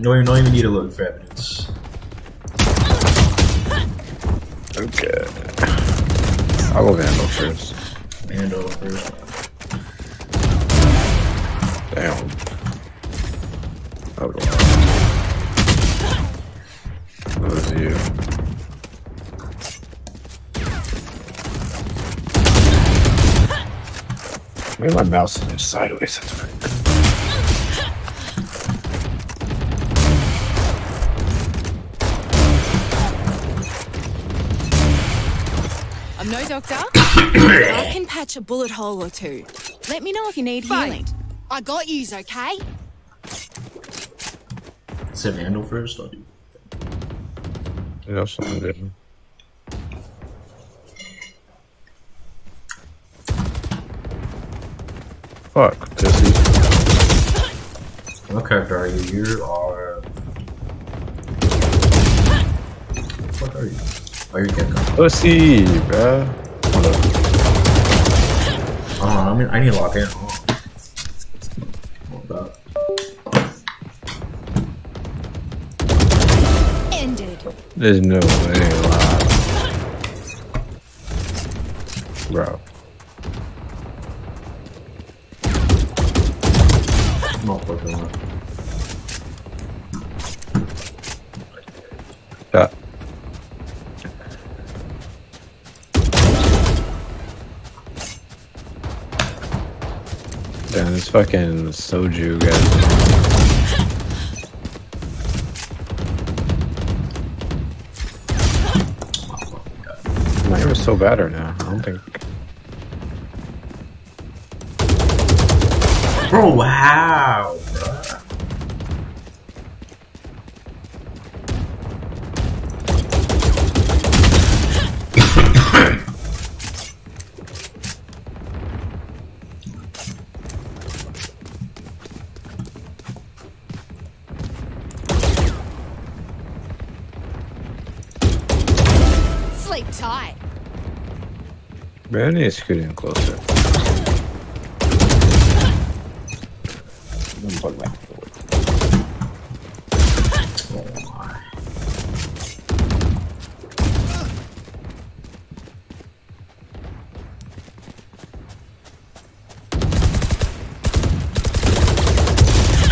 No, you don't even need to look for evidence. Okay. I'll go Vandal first. Vandal first. Damn. Oh, That was you. Maybe my mouse is sideways. That's right. I'm no doctor, I can patch a bullet hole or two. Let me know if you need healing. I got yous, okay? Said Vandal first. I'll do. You know something good. Fuck, pissy. What character are you? You are. What are you? Oh, you're Gekko. Pussy, bruh. Hold up. Oh, I mean, I need to lock in. Oh. Hold up. Ended. There's no way, alive. Bro. Fucking soju guy. My aim is so bad right now. I don't think. Bro, wow, Man, I need to scoot in closer. Oh my.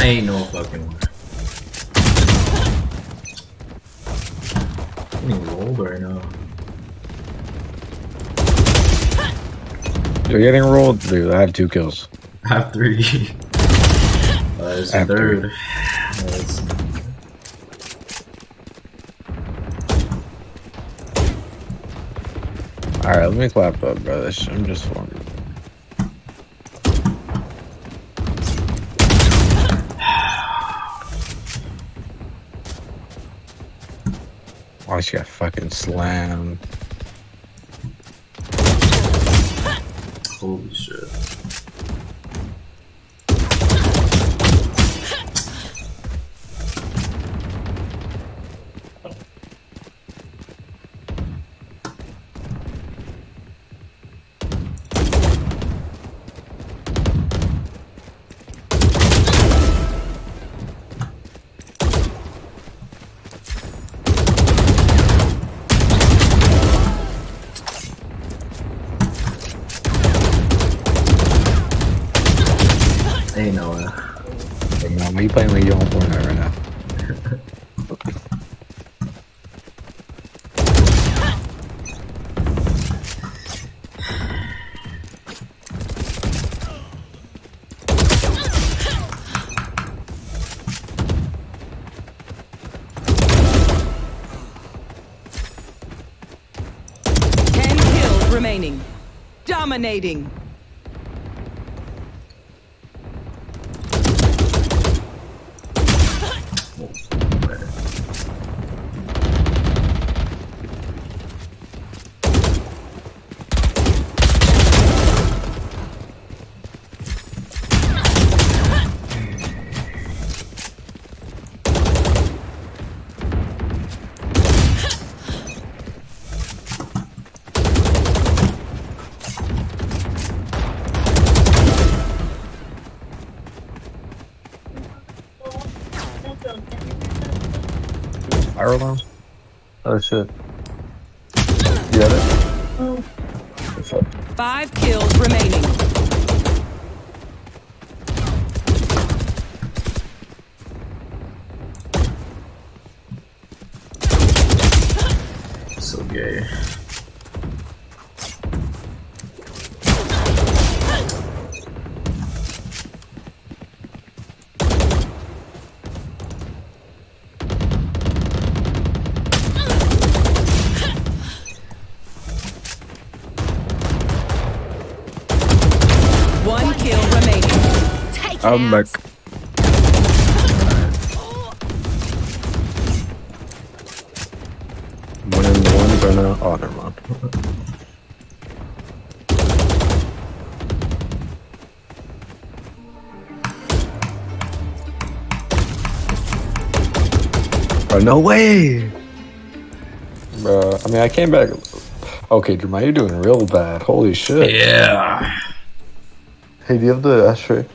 Ain't no fucking way. I'm getting rolled right now. You're getting rolled, dude. I have two kills. I have three. uh, I a have third. three. Alright, let me clap up, bro. This- I'm just forming. Oh, she got fucking slammed. Shit. Ain't no way. Hey, man, why you playing like you on Fortnite right now? Ten kills remaining. Dominating. I'm back. One in the one's are now. Oh, never mind. Oh, no way! Bruh, I mean, I came back. Okay, Jermaine, you're doing real bad. Holy shit. Yeah. Hey, do you have the ashtray?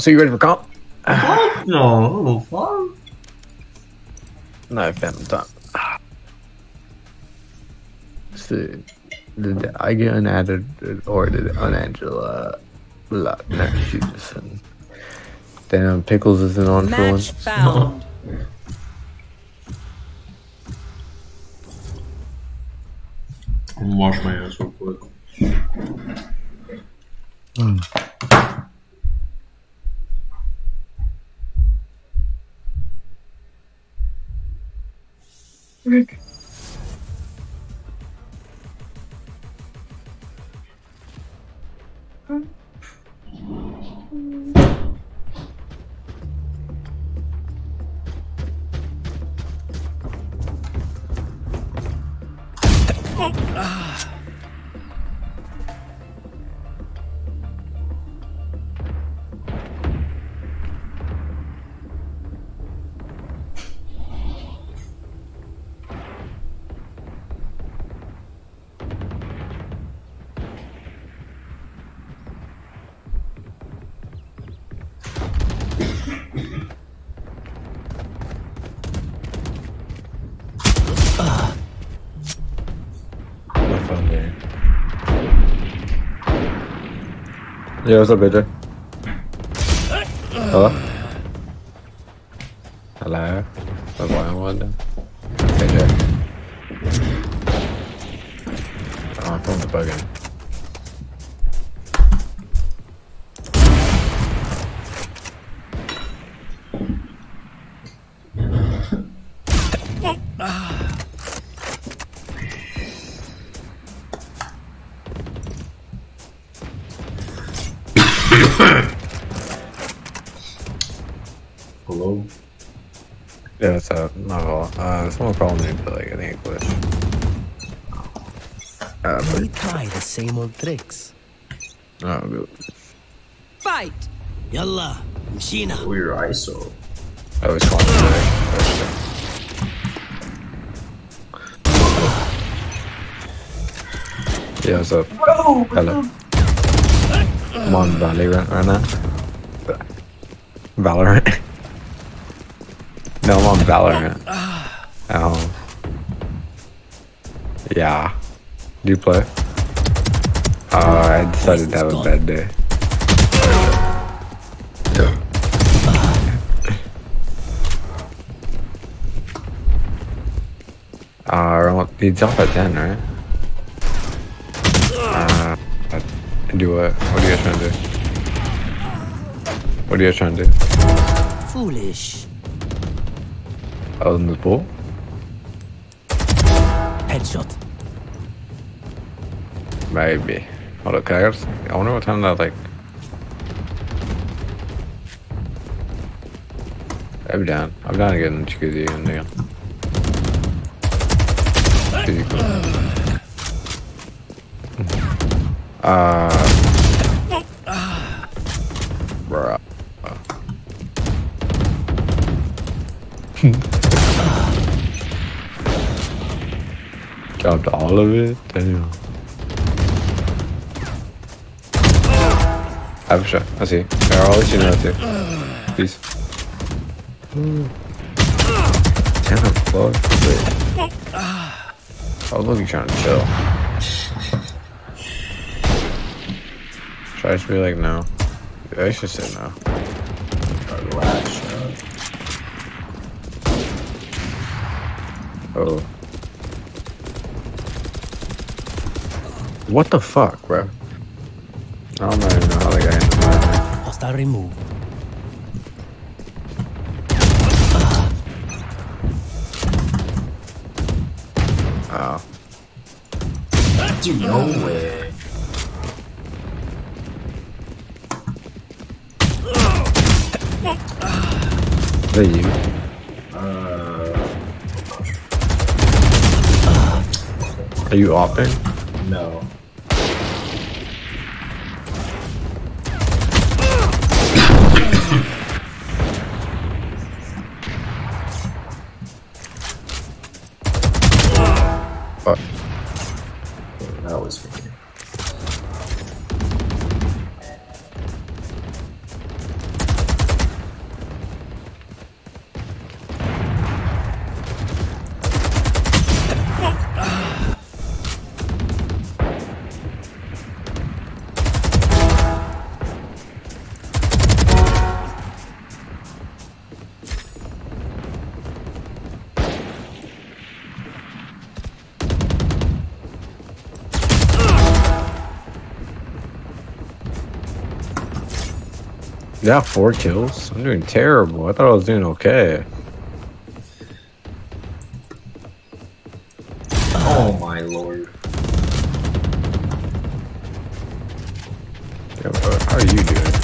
So you ready for comp? Fuck no. Fuck. No, Phantom time. So, did I get unadded or did Unangela? Blah, no, she just said. Damn, um, Pickles isn't on for Match once. found. I'm gonna wash my ass real quick. My Yeah, what's up, AJ? Hello? Hello? What's going on then? AJ? Oh, my phone's bugging. Hello? Yeah, what's up? My fault. Uh, someone called me, but like, I think it glitched. Uh, We try the same old tricks. oh, good. Fight. Yalla, Mshina. Weird ISO. I always call him today. Yeah, what's up? Hello. I'm on Valorant right now. Valorant. No, I'm on Valorant. Oh. Yeah. Do you play? Uh, I decided to have a bad day. Uh, he's off at 10, right? Uh, do what? What are you guys trying to do? What are you guys trying to do? Foolish. Out in the pool? Headshot. Maybe. Hold up, can I, just, I wonder what time that, like... I'm down. I'm down to get in jacuzzi and again. Jacuzzi cool. Uh... all of it? Damn. I have a shot. I see. I'll let you know too. Peace. Damn it, fuck. Wait. I was looking trying to chill. Should I just be like, no? I should say no. Oh. What the fuck, bro? I don't even know how the guy ended up. Hostile removed. Oh. Dude, no way. Is you? Uh, Are you offing? Got four kills? I'm doing terrible. I thought I was doing okay. Oh my lord. Yeah, how are you doing?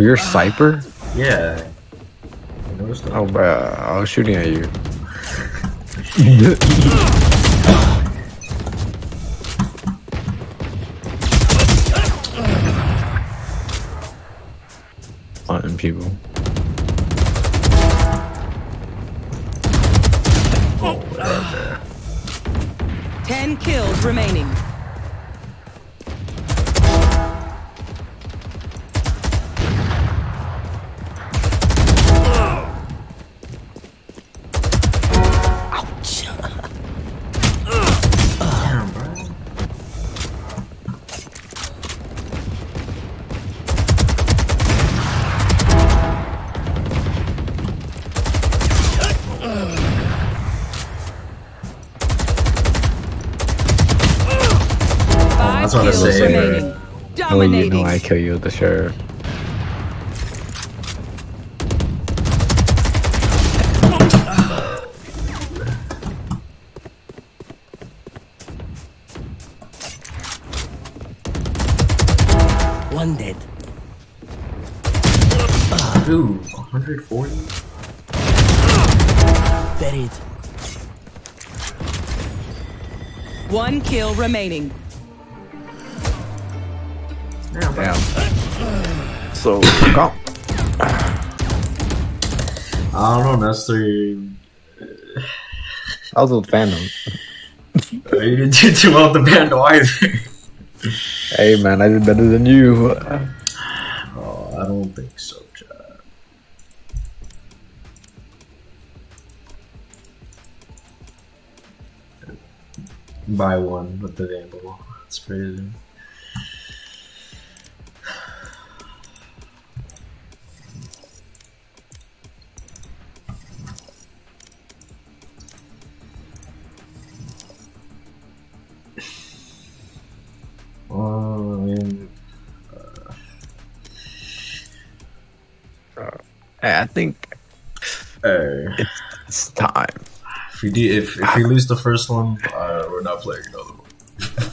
Well, you're Cypher? Yeah. I noticed that. Oh, bro. I was shooting at you. Hunting people. Kill you the sheriff. One dead. Dude, 140? Buried. One kill remaining. So, go. I don't know, necessarily. I was with Phantom. Uh, you didn't do too well with the band either. Hey, man, I did better than you. oh, I don't think so, Chad. By one with the Vandal. That's crazy. I think uh, it's time. if we do, if if we lose the first one, uh, we're not playing another one.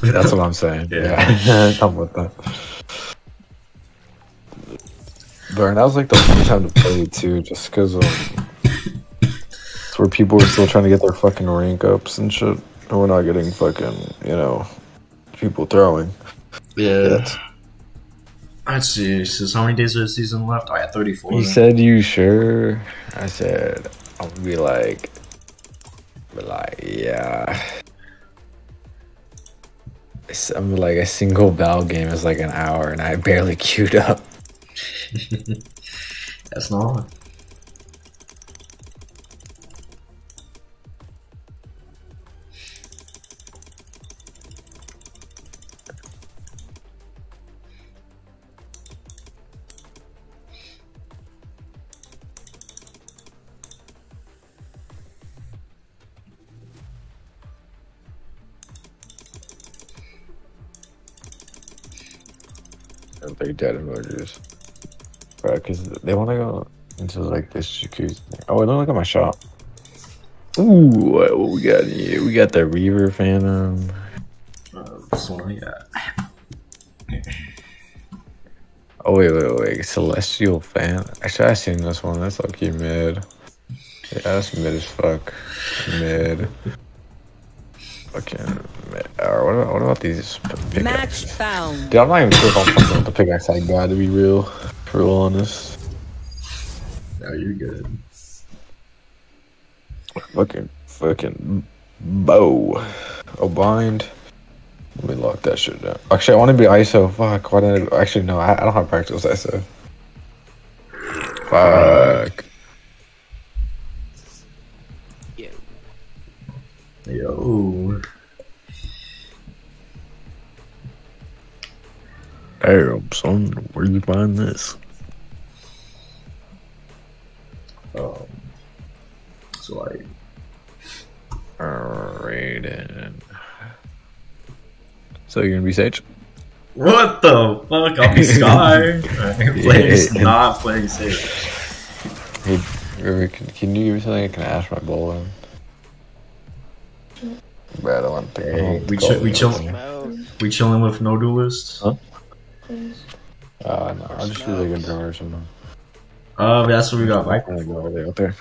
That's what I'm saying. Yeah. Yeah, I'm with that. Burn, that was like the only time to play too, just because um, it's where people are still trying to get their fucking rank ups and shit, and we're not getting fucking, you know, people throwing. Yeah. That's- Let's see. So how many days of the season left? Oh, yeah, 34. He then. said, "You sure?" I said, I'll be like, be like, yeah." It's- I'm like a single Val game is like an hour, and I barely queued up. That's not. They dead emojis, bro. Because they want to go into like this jacuzzi. Thing. Oh, don't look at my shop. Ooh, what, what we got here? We got the Reaver Phantom. Uh, this one, yeah. Oh wait, wait, wait! Celestial fan. Actually, I seen this one. That's lucky mid. Yeah, that's mid as fuck. Mid. Fucking what about, these p- Match pickaxes? found. Dude, I'm not even sure if I'm fucking with the pickaxe I got. To be real, For real honest. No, you're good. Fucking, fucking bow. Oh, bind. Let me lock that shit down. Actually, I want to be ISO. Fuck. Why did I? Actually, no. I, I don't have practice ISO. Fuck. Yo. Yo. Damn, son. where'd you find this? Um, so like, Raiden. So you're gonna be Sage? what the fuck? I'll be Skye. playing, Yeah. not playing safe. Hey, River, can, can you give me something I can ash my bowl in? Bro, I don't want to think. Hey, we call chill, we you. chill, we chilling with no duelist. Huh? Uh, no, I'll just be like a drummer or something. Uh, that's what we got. Mike. I'm gonna go over there, out there.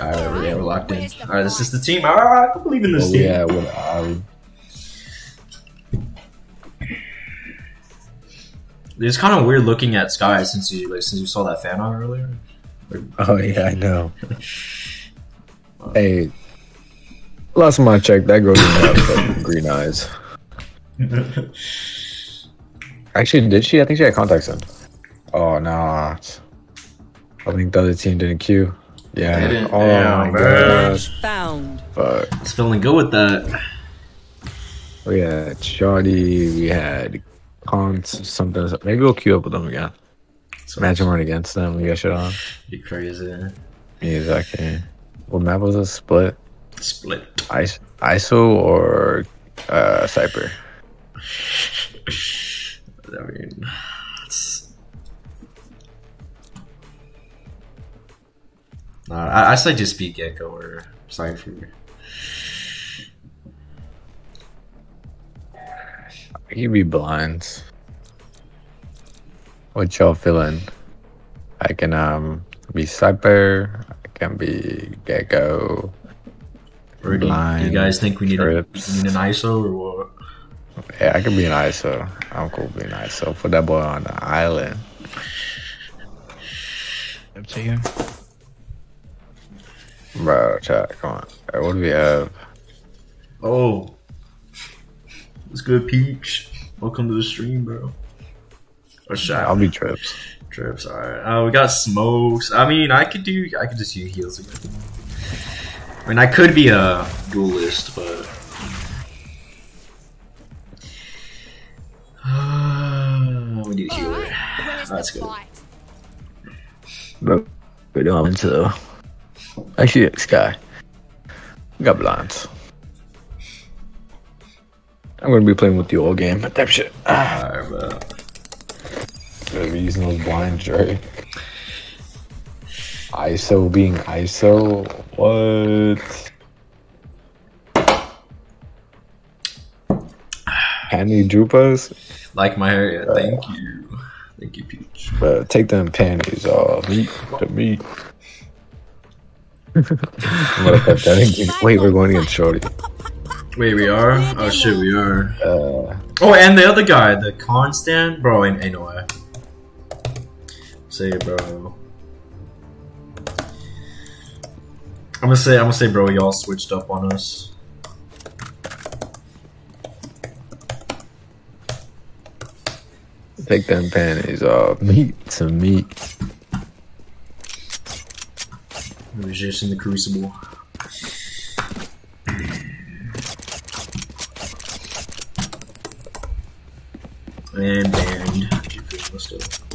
All right, we're, yeah, we're locked in. All right, this is the team. All right, I believe in this Oh, team. yeah, with Ali. It's kind of weird looking at Skye since you like since you saw that fan on earlier. Oh yeah, I know. hey, last time I checked, that girl didn't have green eyes. Actually, did she? I think she had contacts in. Oh no. I think the other team didn't queue. Yeah. They didn't- oh damn, my bro. gosh. Match found. Fuck. It's feeling good with that. We had Shoddy, we had Cons, something. Maybe we'll queue up with them again. So Imagine running against them. We got shit on. be crazy. Yeah, exactly. What map was it? Split? Split. Ice, ISO or uh, Cypher? I mean, it's. Nah, I, I say just be Gekko or Cypher. He be blinds. What y'all feeling? I can um be Cypher. I can be Gekko. Or do you, do you guys think we need, a, we need an ISO or what? Yeah, I could be an ISO. I'm cool being ISO. Put that boy on the island. Up to you. Bro, chat, come on. Alright, what do we have? Oh. What's good, Peach? Welcome to the stream, bro. Or shot. I'll be trips. Trips, alright. Oh, we got smokes. I mean, I could do. I could just use heals again. I mean, I could be a duelist, but. we need a healer. Alright, That's good. fight? Bro, we don't into though. Actually, Skye. We got blinds. I'm gonna be playing with you all game. Type shit. Ah, Alright, bro. Be using those blinds, right? ISO being ISO. What? Panty Drupas? Like my hair, yeah, thank you. Thank you, Peach. Bro, take them panties off. Meat the meat. I'm gonna put that in. Wait, we're going against Shorty. Wait, we are? Oh shit, we are. Uh, Oh, and the other guy, the constant bro. Ain't, ain't no way. Say bro. I'm gonna say, I'm gonna say, bro. Y'all switched up on us. take them panties off. Meat to meat. It was just in the crucible. And banned.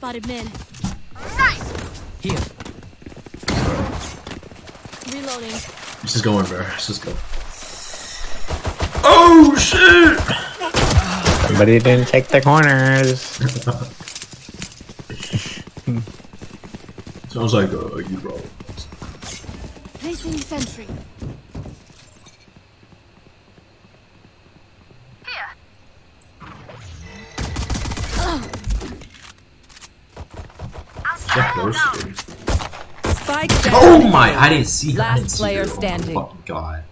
Spotted mid. Here. Reloading. let's just go in, bro. Let's just go. Oh shit! But Somebody didn't take the corners. Sounds like uh, you roll. Placing sentry. Oh my! I didn't see. I Last didn't see player it. Oh my standing. god.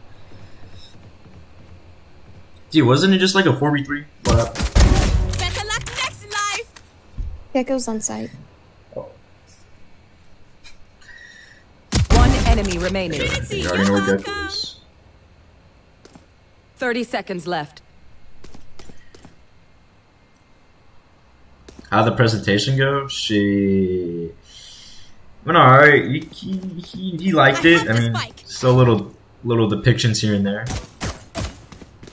Dude, wasn't it just like a four v three? What up? Better luck next life. Gekko's on site. Oh. One enemy remaining. You already know where Gekko is. 30 seconds left. How'd the presentation go? She went alright. He, he, he, he liked I it. I mean, spike. still little little depictions here and there.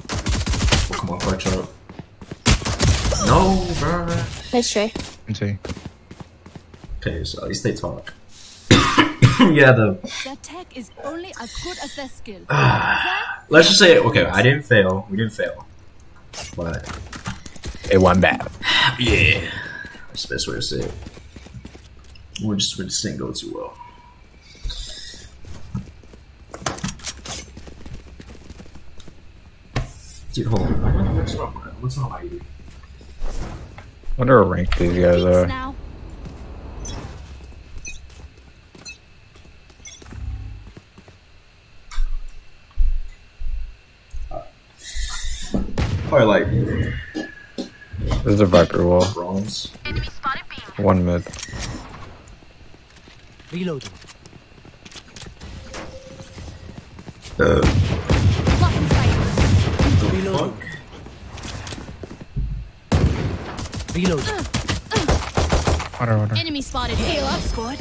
Oh, come on, clutch up. No, bro. Nice try. Okay, so at least they talk. yeah, the Their tech is only as good as their skill. let's just say okay. I didn't fail. We didn't fail, but It won bad. yeah, that's the best way to say it. We're just we just didn't go too well. Dude, hold on. What's up? man? What's up, ID? Wonder what rank these guys Peeks are. now. Probably like This is a Viper wall. bronze. One mid. Reloading. Uh, Blocking sight. Reloading. Reloading. Enemy spotted. Heal up, squad.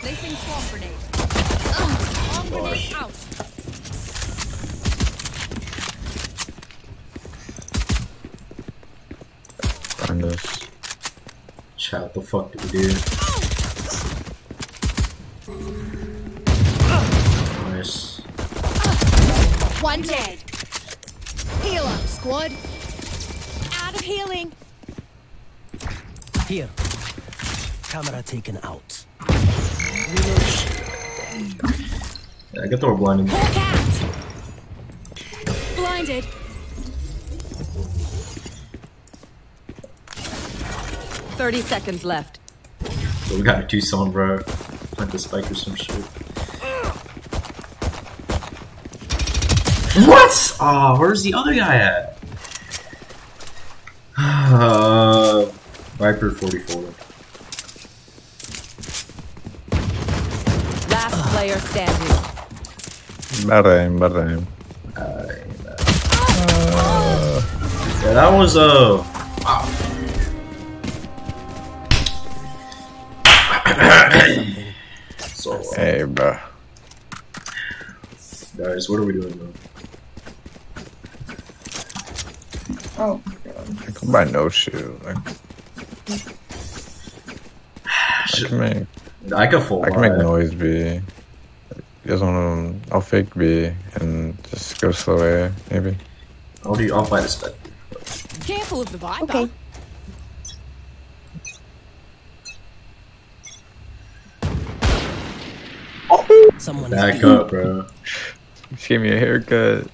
Placing swarm grenade. Ugh, Bomb grenade out. Find us. chat, what the fuck did we do? One dead. Heal up, squad. Out of healing. Here. Camera taken out. Yeah, I get the blinding. Hawk out. Blinded. Thirty seconds left. So we got a Tucson, bro. Plant the spike or some shit. What? Oh, where's the other guy at? Uh, Viper 44. Last player standing. Bad aim, bad aim. Yeah, that was uh. so, uh, Hey, bro. guys, what are we doing though? by no shoe. Like, I can make. I can fool. I can make noise B. Just wanna, I'll fake B and just go slow A, maybe. I'll do. I'll fight a spec. Careful of the vibe. Okay. Someone Back up, bro. Just gave me a haircut.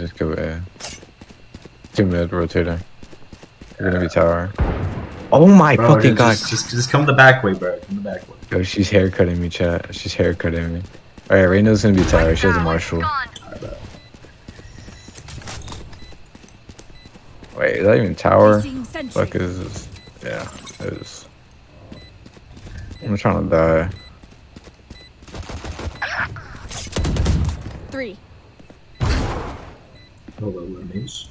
Just go A. Two mid rotating. You're gonna be tower. Oh my Bro, fucking god. just, just, just come the back way, bro. Come the back way. Yo, she's haircutting me, chat. She's haircutting me. Oh Alright, Reyna's gonna be tower. She has a marshal. Wait, is that even tower? Fuck is this? Yeah, it is. I'm trying to die. Three. Hold on, let me s-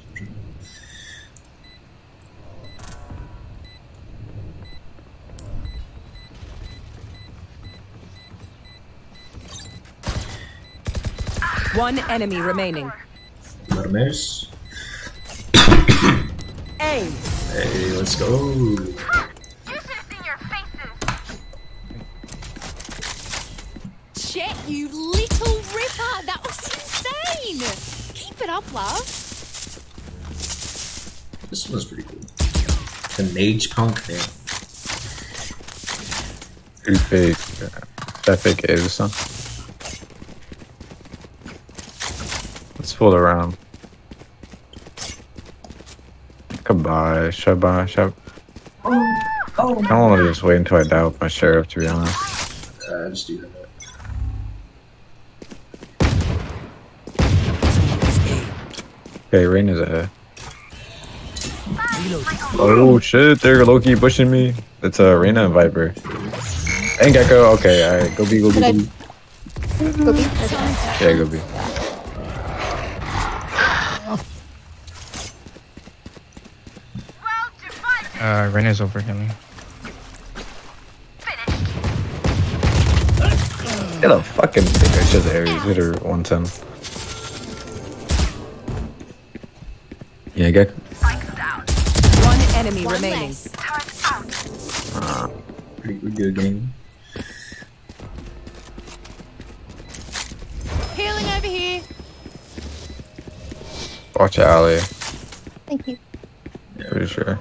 One enemy remaining. Let him. A. Hey, let's go. Chet, you little ripper! That was insane! Keep it up, love. This was pretty cool. The Magepunk thing. Who fake? That fake A or something? Let's fool around. Goodbye. Should I buy? Should I... I don't want to just wait until I die with my sheriff, to be honest. Uh, just do that. Okay, Rain is ahead. Oh shit, they're low-key pushing me. It's a uh, Reyna and Viper. And Gekko, okay, alright, go B, go B, go B. Go B. Okay. Yeah, go B. Uh, Reyna's over healing. Get a fucking I should have Ares, hit her 110. Yeah, Gekko. One enemy One remaining. less. Pretty ah, pretty good game. Healing over here. Watch alley, Thank you. pretty sure.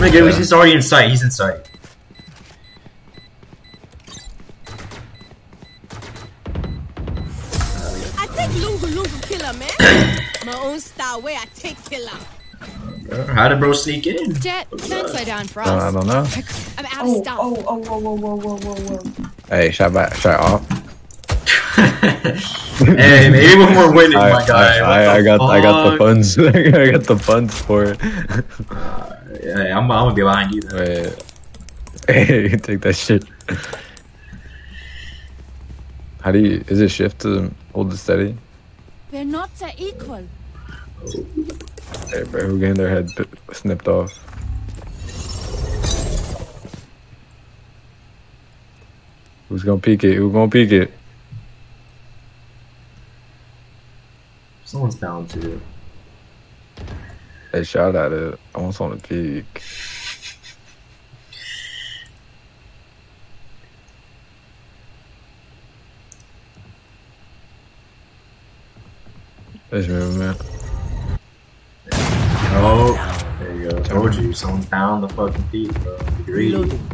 My god, he's already in sight. He's in sight. How did bro sneak in? Jet, don't slow down for Uh, I don't know. I'm out of stuff. oh, oh, whoa, whoa, whoa, whoa, whoa, whoa. Hey, shot back, shot off. hey, maybe when we're winning, I, my guy. I, I, I the got, I got the funds. I got the funds for it. Yeah, I'm, I'm gonna be behind you. Then. Wait. Hey, take that shit. How do you? Is it shift to hold it steady? We're not uh, equal. Hey, bro, who getting their head snipped off? Who's gonna peek it? Who's gonna peek it? Someone's bound to. They shot at it. I want someone to peek. There's movement. Oh, there you go. Told you, someone's bound the fucking feet, bro. Agreed. Reloading.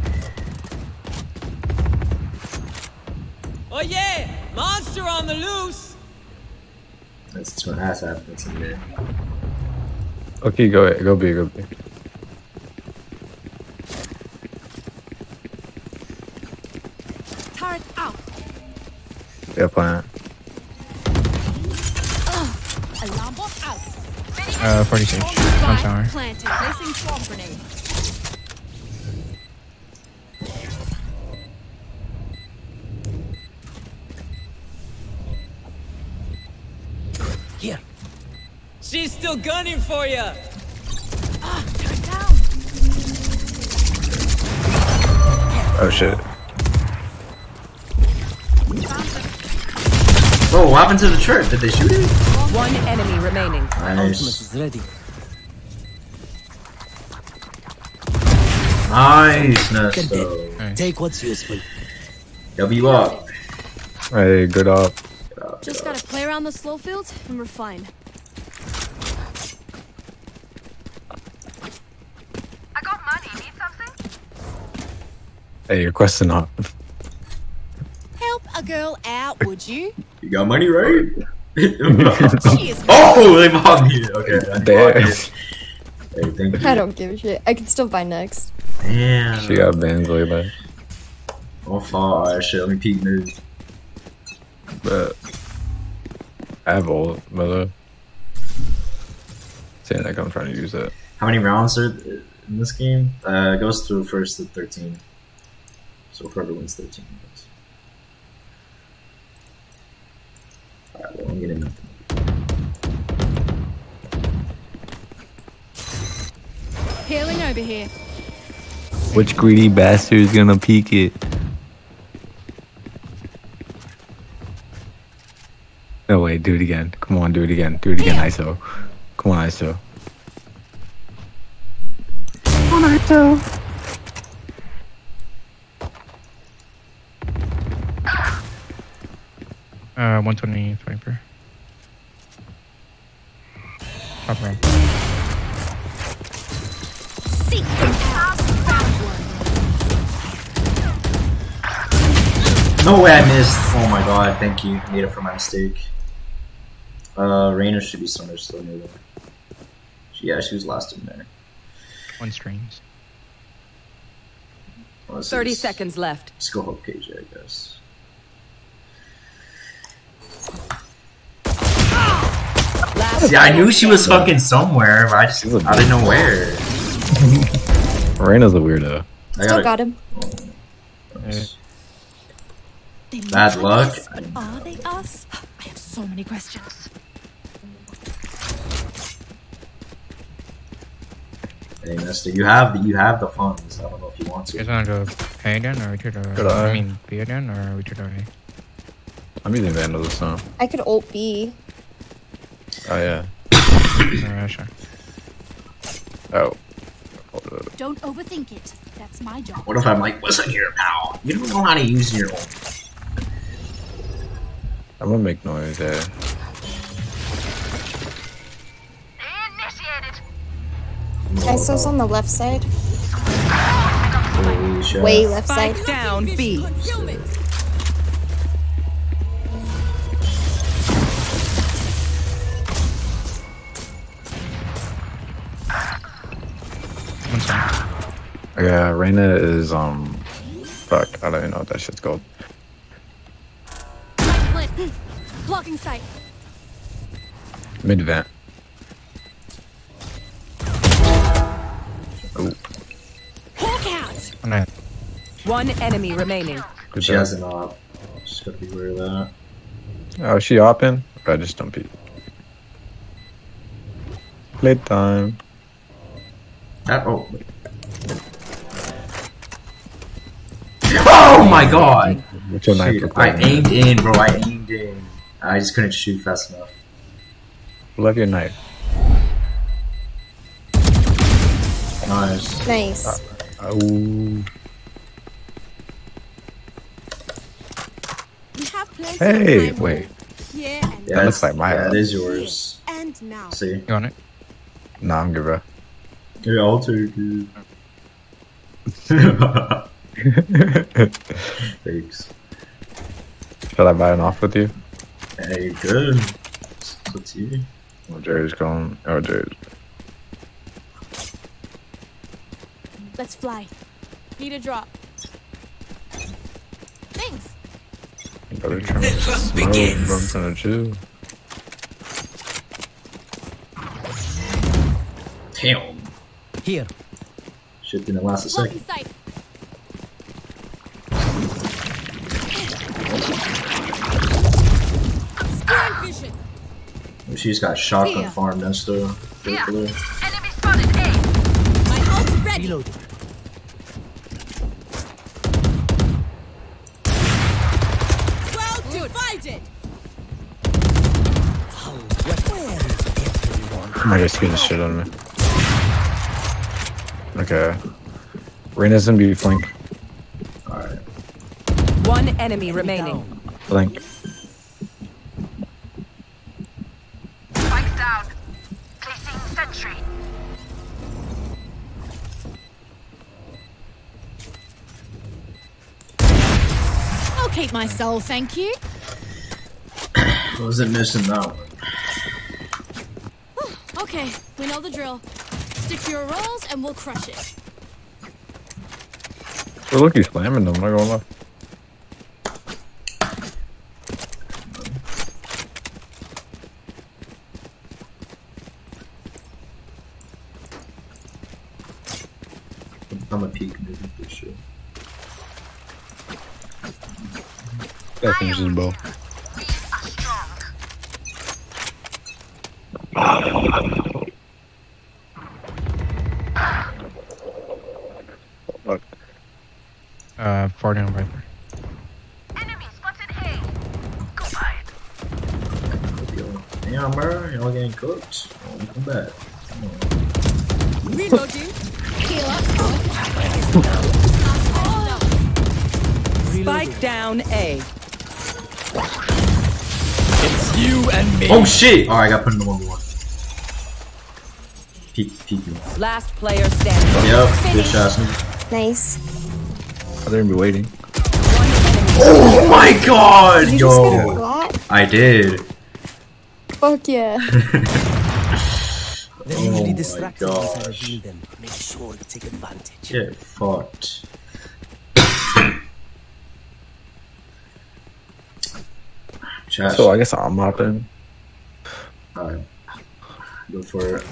Oh yeah! Monster on the loose! That's what has happened to me. Okay, go ahead. Go B. Go B. Turret out. Yeah, plant. Alarm bot out. Uh, 46. One tower. Planted. Placing. Here. She's still gunning for you! Ah, turret down. Oh shit. Oh, what happened to the church? Did they shoot it? One enemy remaining. Ultimate Nice. is ready. Nice, Nesto. Take what's useful. W up. Hey, good up. up. Just get gotta play around the slow fields and we're fine. I got money. Need something? Hey, you're questing up. Help a girl out, would you? You got money, right? Oh, they bought me. Okay. I Damn. bought it. Hey, thank you. I don't give a shit. I can still buy next. Damn. She got bans like that. Oh, fuck. Alright, shit. Let me peek mid. But I have all, but uh, saying like I'm trying to use that. How many rounds are in this game? Uh, it goes through first to 13. So whoever wins 13 Alright, well, I'm getting nothing. Healing over here. Which greedy bastard is gonna peek it? No wait, do it again. Come on, do it again. Do it again, ISO. Come on, ISO. Come on, ISO. Uh, 120 Viper. Top round. Seek them out. Found one. No way I missed! Oh my god, thank you. Made up for my mistake. Uh, Reyna should be somewhere still near there. She- Yeah, she was last in there. One streams. Well, 30 seconds left. Let's go help KJ, I guess. Last Yeah, I knew she was fucking somewhere, but I just She's a I didn't know where. Morena's a weirdo. I Still gotta- got him. Nice. They Bad luck. us, but are they us? I have so many questions. Hey, Mister, you have the you have the funds. I don't know if you want You guys to. wanna go A again or we should uh, Good eye. I mean B again or we should uh, A? I'm using Vandal this time. I could ult B. Oh yeah. Sure. Oh. Don't overthink it. That's my job. What if I'm like, listen here, pal. You don't know how to use your own. I'm gonna make noise. Yeah. ISO's on the left side. Holy. Way left side. Spike down B. Yeah, Reyna is um. Fuck, I don't even know what that shit's called. Split. Blocking sight. Mid vent. Oh, Hawk out. One nine. One enemy remaining. good She job. has an op. Just gotta be aware of that. Oh, is she opping? I just don't peek. Playtime. That oh. Oh my god! What's Shit, I aimed in, bro. I aimed in. I just couldn't shoot fast enough. Love your knife. Nice. Nice. Oh. We have plenty Hey, wait. Yeah, That looks like my Yeah, house. it is yours. and now. See. You want it? Nah, I'm good, bro. Yeah, I'll take it. Thanks. Should I buy an off with you? Hey, good. It's up to you. Oh, Jerry's going. Oh, Jerry's. Let's fly. Need a drop. Thanks. Brother trying to smoke. Bro, I'm trying to chill. Damn. Here. Shit didn't last a second. sight. She's got shotgun Here. farm Nesto. Good for her. My ult ready. Reloading. Well divided. I just get the shit on me. Okay. Reyna's gonna be flank. Alright. One enemy remaining. Flank. Down. Placing sentry. I'll keep my soul, thank you. Was it missing that one. okay, we know the drill. Stick to your roles and we'll crush it. So look, he's slamming them. I'm not gonna lie. You and me. Oh shit! Alright, I got put in the one one. Peek, peek. Last player standing. Yep, good shots. nigga. Nice. I'm gonna be waiting. Oh my god! Did you just get a Yo! lot? I did. Fuck yeah. They're Oh usually my distracted once I gosh. reveal them. Make sure to take advantage. Get fucked. Chat. So I guess I'm hopping. Alright. Go for it.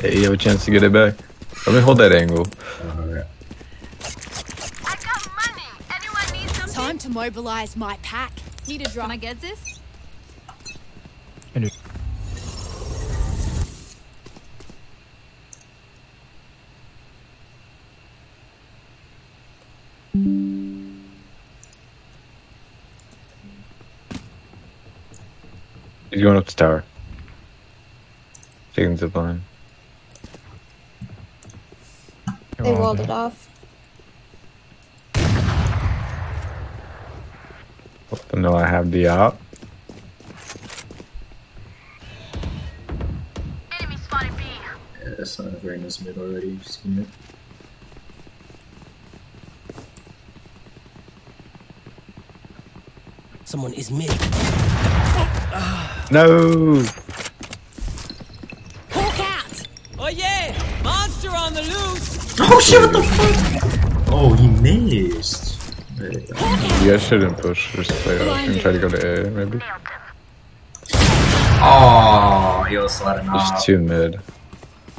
Hey, you have a chance to get it back. Let me hold that angle. Alright. Time to mobilize my pack. Need a drum. Can I get this? Can do. He's going up the tower. Taking the line. They walled it off. But no, I have the op. Yeah, that's not a very nice mid already. Just give me it. Someone is mid. No! Hawk out. Oh yeah! Monster on the loose! Oh shit, what the fuck? Oh, he missed. There you go. You guys shouldn't push. Just play off and try to go to A, maybe. Oh, he was sliding off. Just two mid.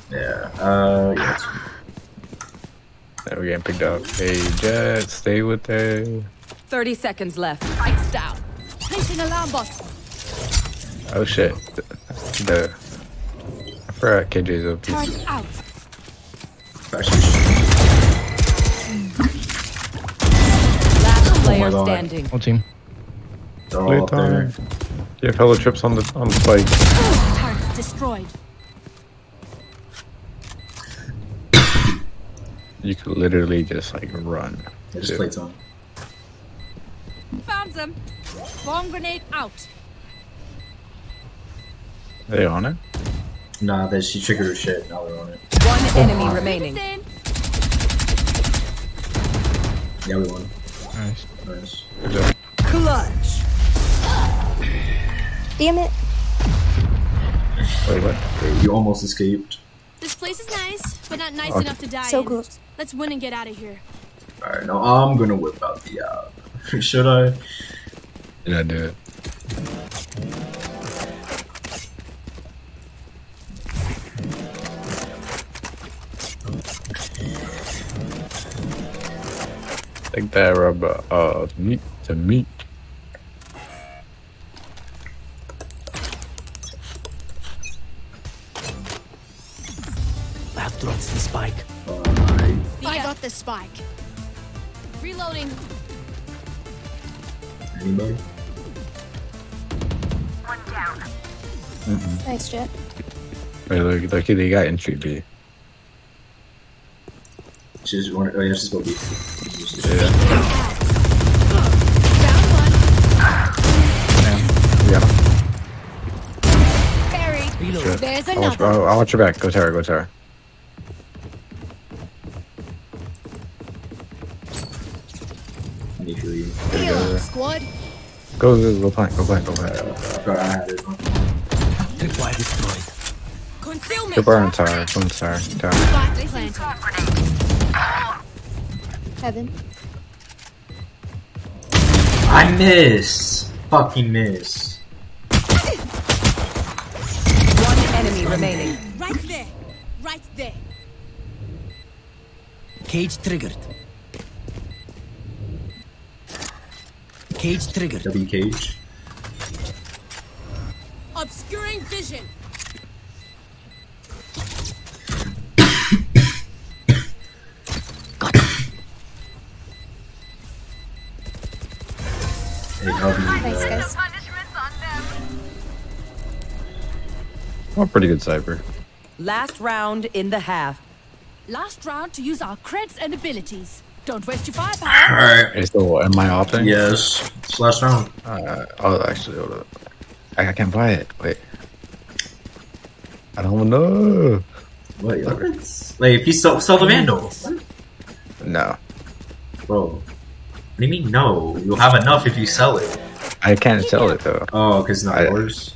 Yeah, uh, yeah. it's- Yeah, we're getting picked up. Hey, Jett, stay with A. 30 seconds left. Lights down. Placing alarm bot. Oh shit. The, the I forgot KJ's up. Turret out. Last oh player God. standing. Whole team. They're all up there. You have hella trips on the on the spike. Turret destroyed. You could literally just like run. Yeah, just Dude. play time. Found them. Bomb grenade out. Are they on it? Nah, that she triggered her shit. Now they're on it. One enemy remaining. Yeah, we won. Nice. Nice. Good job. Clutch. Damn it. Wait, what? You almost escaped. This place is nice, but not nice Okay. enough to die So in. close. Let's win and get out of here. Alright, now I'm gonna whip out the uh Should I? I do it? Take that rubber of meat to meat. Wait, look, look, they got entry B. She's one. Oh yeah, she's go B. Yeah. Found one. Yeah. Buried. Reload. Sure. There's I'll watch, another. I'll, I'll watch your back. Go Tara, go Tara. me feel you. Heal up, squad. Go, go, go plant, go plant, go plant. I forgot I had it. Concealment. Go bar on tower, one tower, tower. Spike planted. Heaven. I miss. Fucking miss. One enemy remaining. Right there. Right there. Cage triggered. Cage triggered. W cage. Obscuring vision. Hey, W. Uh, guys. I'm a pretty good sniper. Last round in the half. Last round to use our creds and abilities. Don't waste your firepower. Alright. So am I opting? Yes. It's last round. Uh, oh, actually, hold up. I, I can't buy it. Wait. I don't know. Wait, what? Wait, if you sell, sell the Vandal. No, Bro. What do you mean no? You'll have enough if you sell it. I can't sell it though. Oh, because it's not I- yours?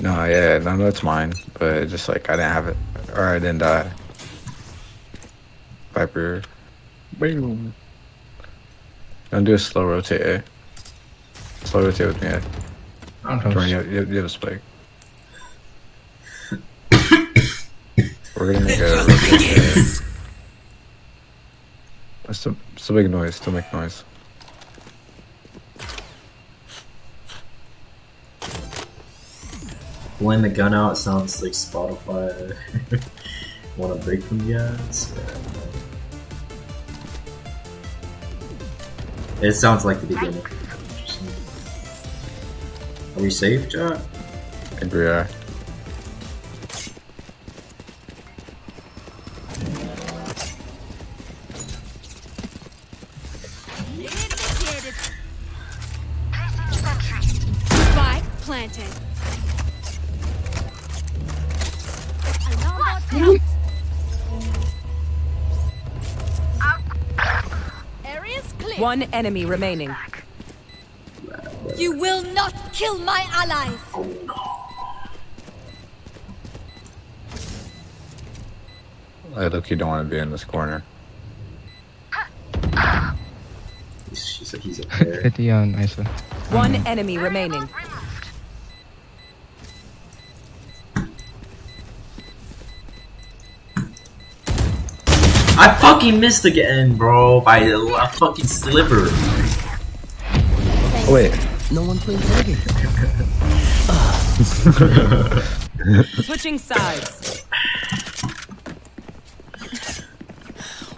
No, yeah, no, no, it's mine. But it's just like I didn't have it, or I didn't die. Viper. Boom. Gonna do a slow rotate, eh? Slow rotate with me, eh? I'm Jordan, close. you, have- you, have- you have a spike. We're gonna make a rotate. eh? Still, still make noise. Still make noise. Blowing the gun out sounds like Spotify. Want to break from you guys? Yeah. It sounds like the beginning. Are we safe, Jack? Agree, yeah. Spike planted. Alarm. Area's clear. One enemy remaining. You will not kill my allies. Oh, I look, you don't want to be in this corner. She said he's up there. 50 on ISO. One enemy remaining. Fucking missed again, bro, by a, a fucking sliver. Oh, wait. No one playing target. Switching sides.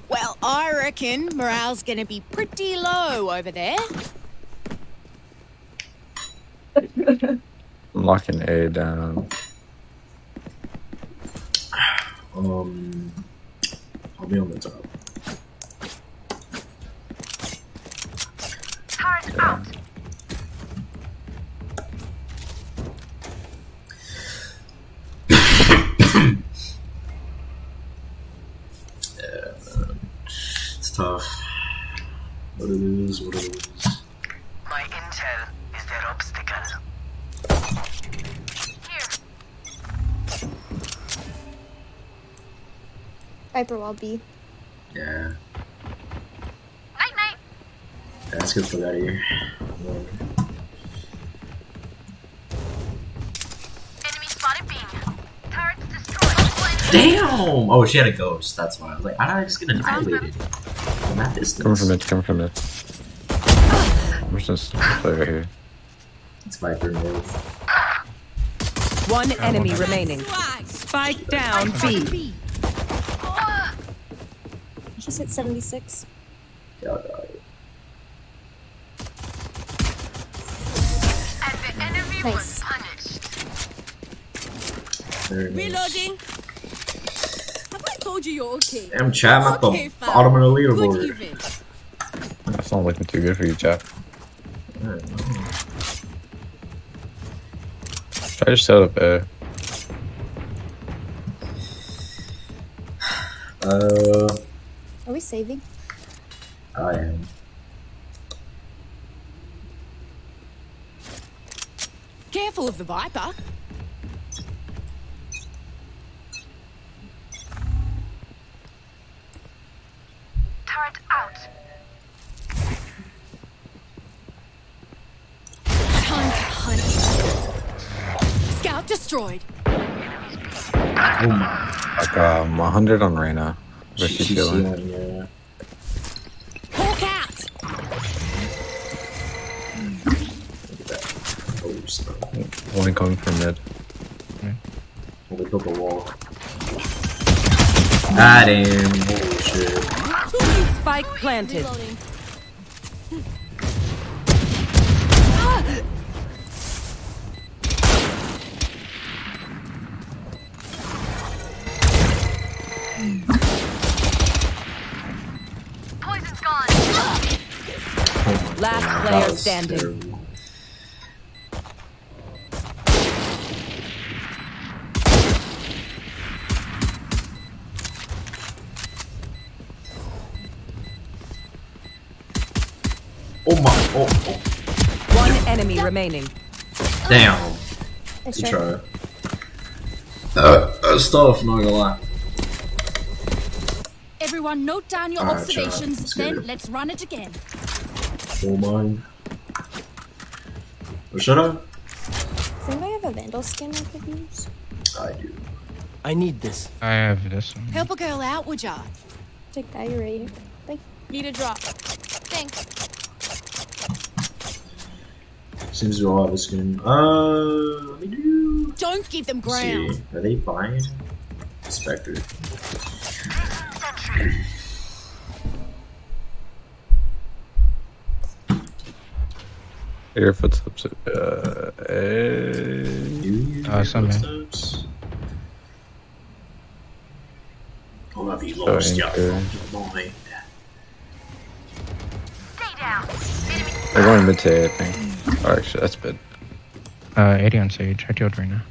Well, I reckon morale's gonna be pretty low over there. I'm locking A down. Um, I'll be on the top. Yeah. It's tough. What it is, what it is. My intel is their obstacle. Viper wall B. Yeah. Night night. That's good for that here. Enemy spotted B. Turrets destroyed. Damn! Oh, she had a ghost. That's why I was like, how did I just get annihilated from that Coming distance? from it, coming from it. I'm just gonna play right here. It's Viper move. One enemy remaining. Spike down B. She's at 76. Yeah, I got it. And the enemy was Nice. punished. Reloading. Have I told you you're okay? I'm at the Okay, fine. bottom of the Good leaderboard. even. That's not looking too good for you, chat. Try to set up A. Uh, Are we saving? I am. Careful of the Viper. Turret out. Time to hunt. Scout destroyed. Oh my. Like um, 100 on Reyna. Where's she She's doing? doing, yeah. That. Stuff. One coming from mid. Oh, they built a wall. Ah, damn. Bullshit. Spike planted. Reloading. Poison's gone. Oh Last player standing. terrible. Oh oh, oh. One enemy remaining. damn. Nice Good try. try. Uh, that's tough, not gonna lie. Everyone, note down your Alright, sure. observations. Let's then it. let's run it again. Full mine. Oh, shut up. Does anybody have a Vandal skin I could use? I do. I need this. I have this one. Help a girl out, would ya? Take that, you're ready. Thank Need a drop. Thanks. Seems to all have a skin. Uh, let me do. Don't give them Let's ground. see. Are they buying? Spectre. Air footsteps. Uh, eh. You Uh, some man. footsteps? Oh, have you lost your mind? Stay down. They're going mid to A, I think. Oh, actually, that's mid. Uh, 80 on Sage. I killed Reyna.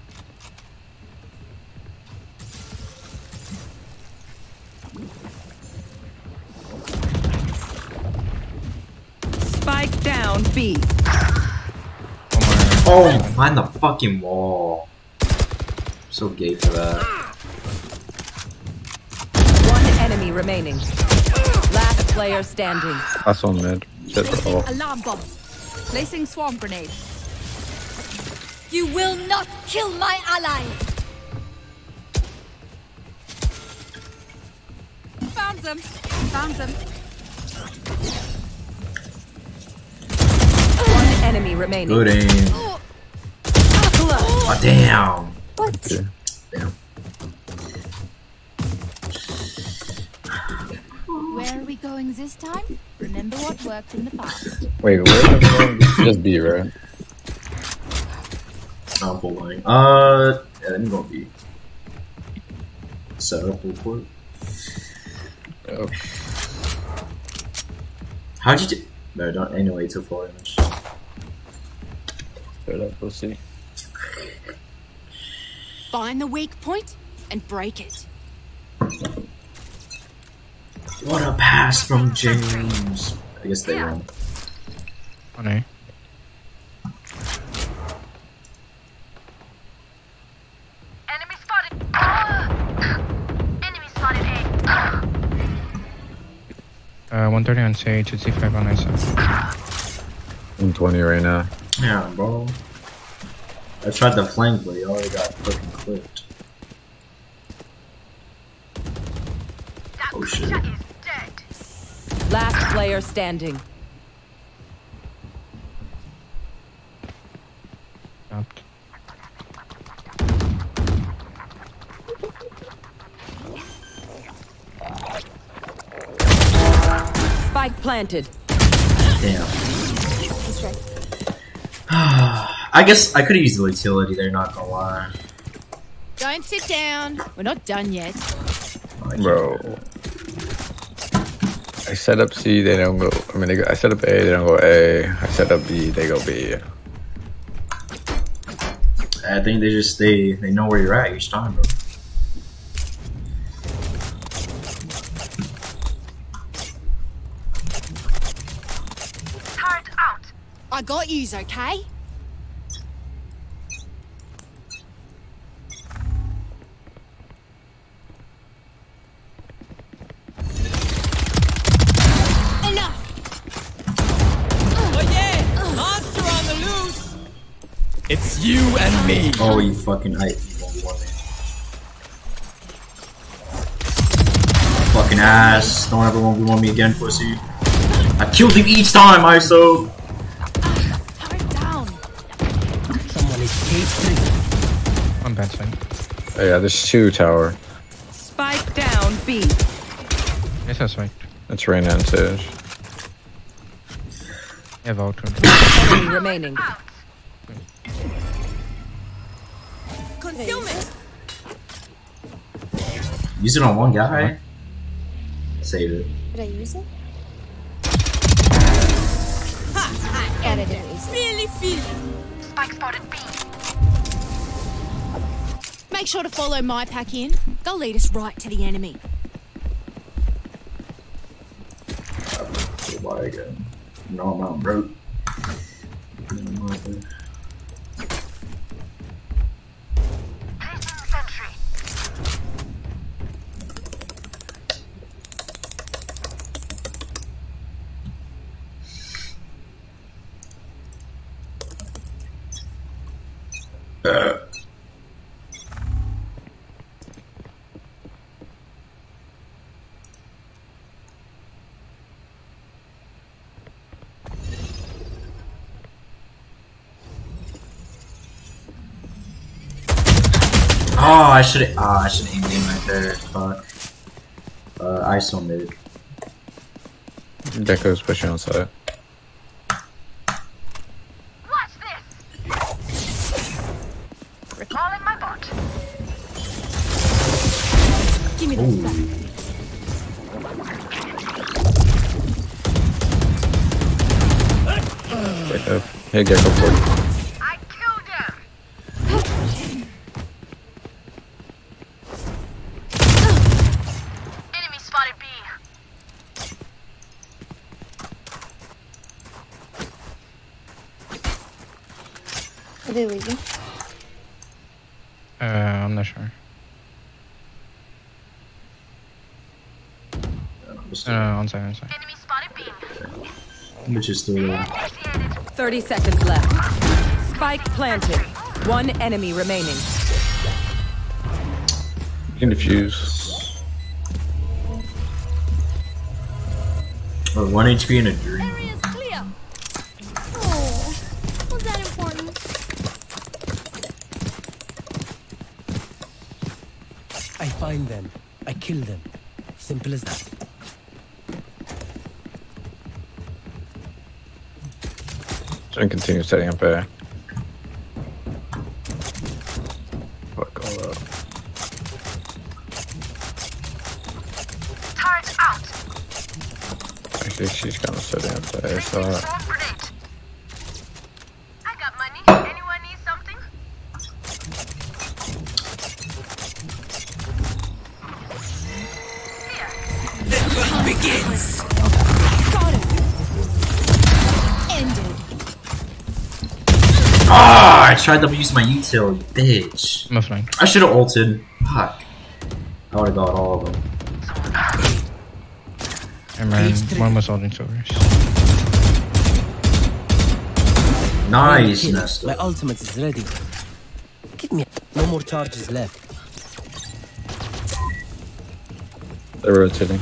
Spike down B. Oh, oh find the fucking wall. So gay for that. One enemy remaining. Last player standing. Last on mid. Shit, Placing oh. alarm bomb. Placing swarm grenade. You will not kill my allies. Found them. Found them. One enemy remaining. Good aim. Oh, ah, damn. What? Okay. Damn. Where are we going this time? Remember what worked in the past. Wait, where are they going? Just B, right? Not full line. Uh, yeah, let me go B. Set up full court. Oh. How'd you do? No, don't. Anyway, too far image. Shut up, we'll see. Find the weak point and break it. What a pass from James. I guess they won. On A. Enemy spotted. Enemy spotted A. Uh, 130 on Sage. 65 on ISO. I'm 20 right now. Yeah, bro. I tried the flank, but he already got fucking clipped. Oh, shit. Creature is dead. Last player standing. Spike planted. Damn. I guess I could have used the utility there, not gonna lie. Don't sit down. We're not done yet. Oh, like, Bro. I set up C, they don't go. I mean, they go, I set up A, they don't go A. I set up B, they go B. I think they just they they know where you're at each time, bro. Turret out. I got yous, okay? It's you and me. Oh, you fucking I. You won't want me. Fucking ass. Don't ever want want me again, pussy. I killed him each time, ISO. Someone is tasting. On bad side. Oh, yeah, there's two tower. Spike down B. Yes, that's right. It's Reyna and Sage. Yeah, Vault. Enemy remaining. Concealment. Use it on one guy. Save it. Did I use it? Ha! I didn't it. Feely, feely. Spike spotted B. Make sure to follow my pack in. They'll lead us right to the enemy. Why again? No, I'm not broke. I should. Oh, I should aim him right there. Fuck. Uh, ISO mid. Deco's pushing on side. Watch this. Recalling my bot. Give me this back. Gekko. Hey, Gekko, for I killed him. Enemy spotted B. Are they leaving? Uh, I'm not sure. Uh, on side, on side. Enemy spotted B. Which is still there. 30 seconds left. Spike planted. One enemy remaining. You can defuse. Or 1 HP and a dream. Area's clear. Oh, was that important? I find them. I kill them. Simple as that. Try and continue setting up A. tried to use my util, you bitch. I'm offline. I should have ulted. Fuck. I would have got all of them. And man, one was holding sovers. Nice, Kill. Nesta. My ultimate is ready. Give me. No more charges left. They're rotating.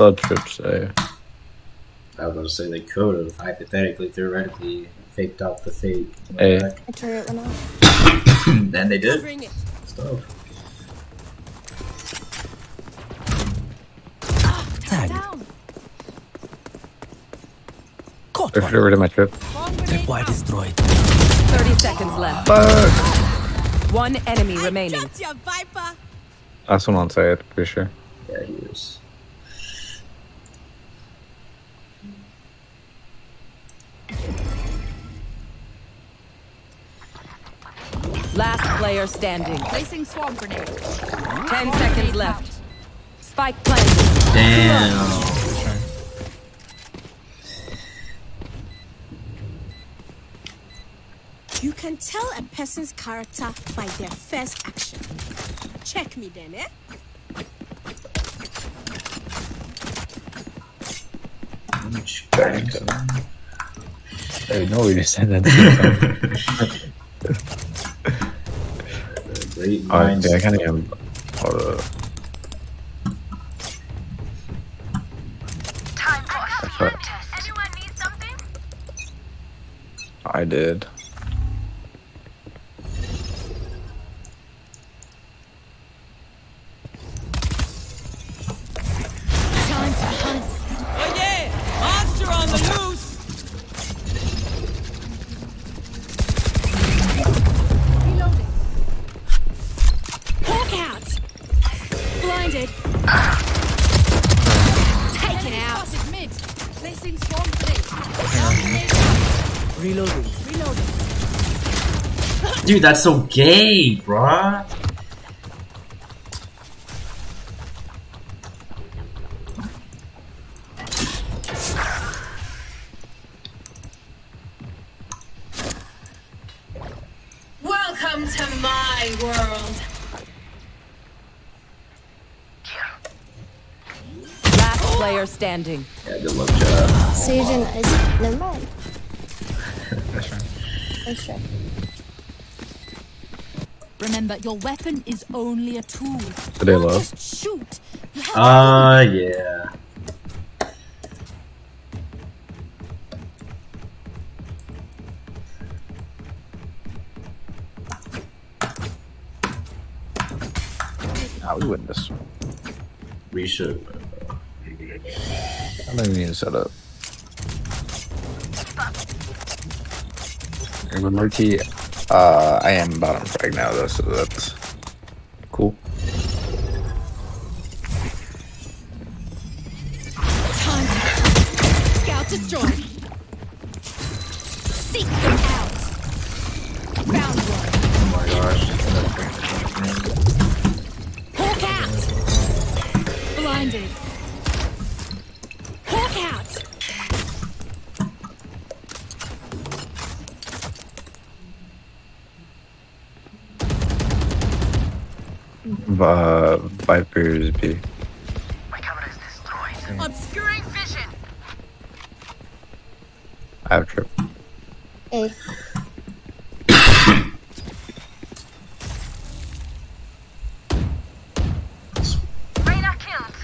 I saw trips A. Eh? I was going to say they could have, hypothetically, theoretically, faked out the fake. Hey. A turret went off. then they did. Bring it. Stuff. Ah, down. Caught They're one. rid of my trip. Tripwire destroyed. 30 seconds left. Fuck! One enemy remaining. Got ya, Viper. Last one on side, for sure. Yeah, he is. Last player standing. Placing swarm grenade. 10 seconds left. Spike planted. Damn. You can tell a person's character by their first action. Check me then, eh? Hey, no, we just said that. Great Alright, minds. yeah, I kind of am. Hold up. Time for a That's Dude, that's so gay, bruh. Welcome to my world. Last player standing. Remember, your weapon is only a tool. Did they Don't love? Just shoot. You have Uh, yeah. Nah, we win this. We should. I don't even need to set up. And Murky, uh, I am bottom frag now though, so that's Vipers My camera is destroyed. Hmm. Obscuring vision. I have trip. Oh. A. Reyna killed.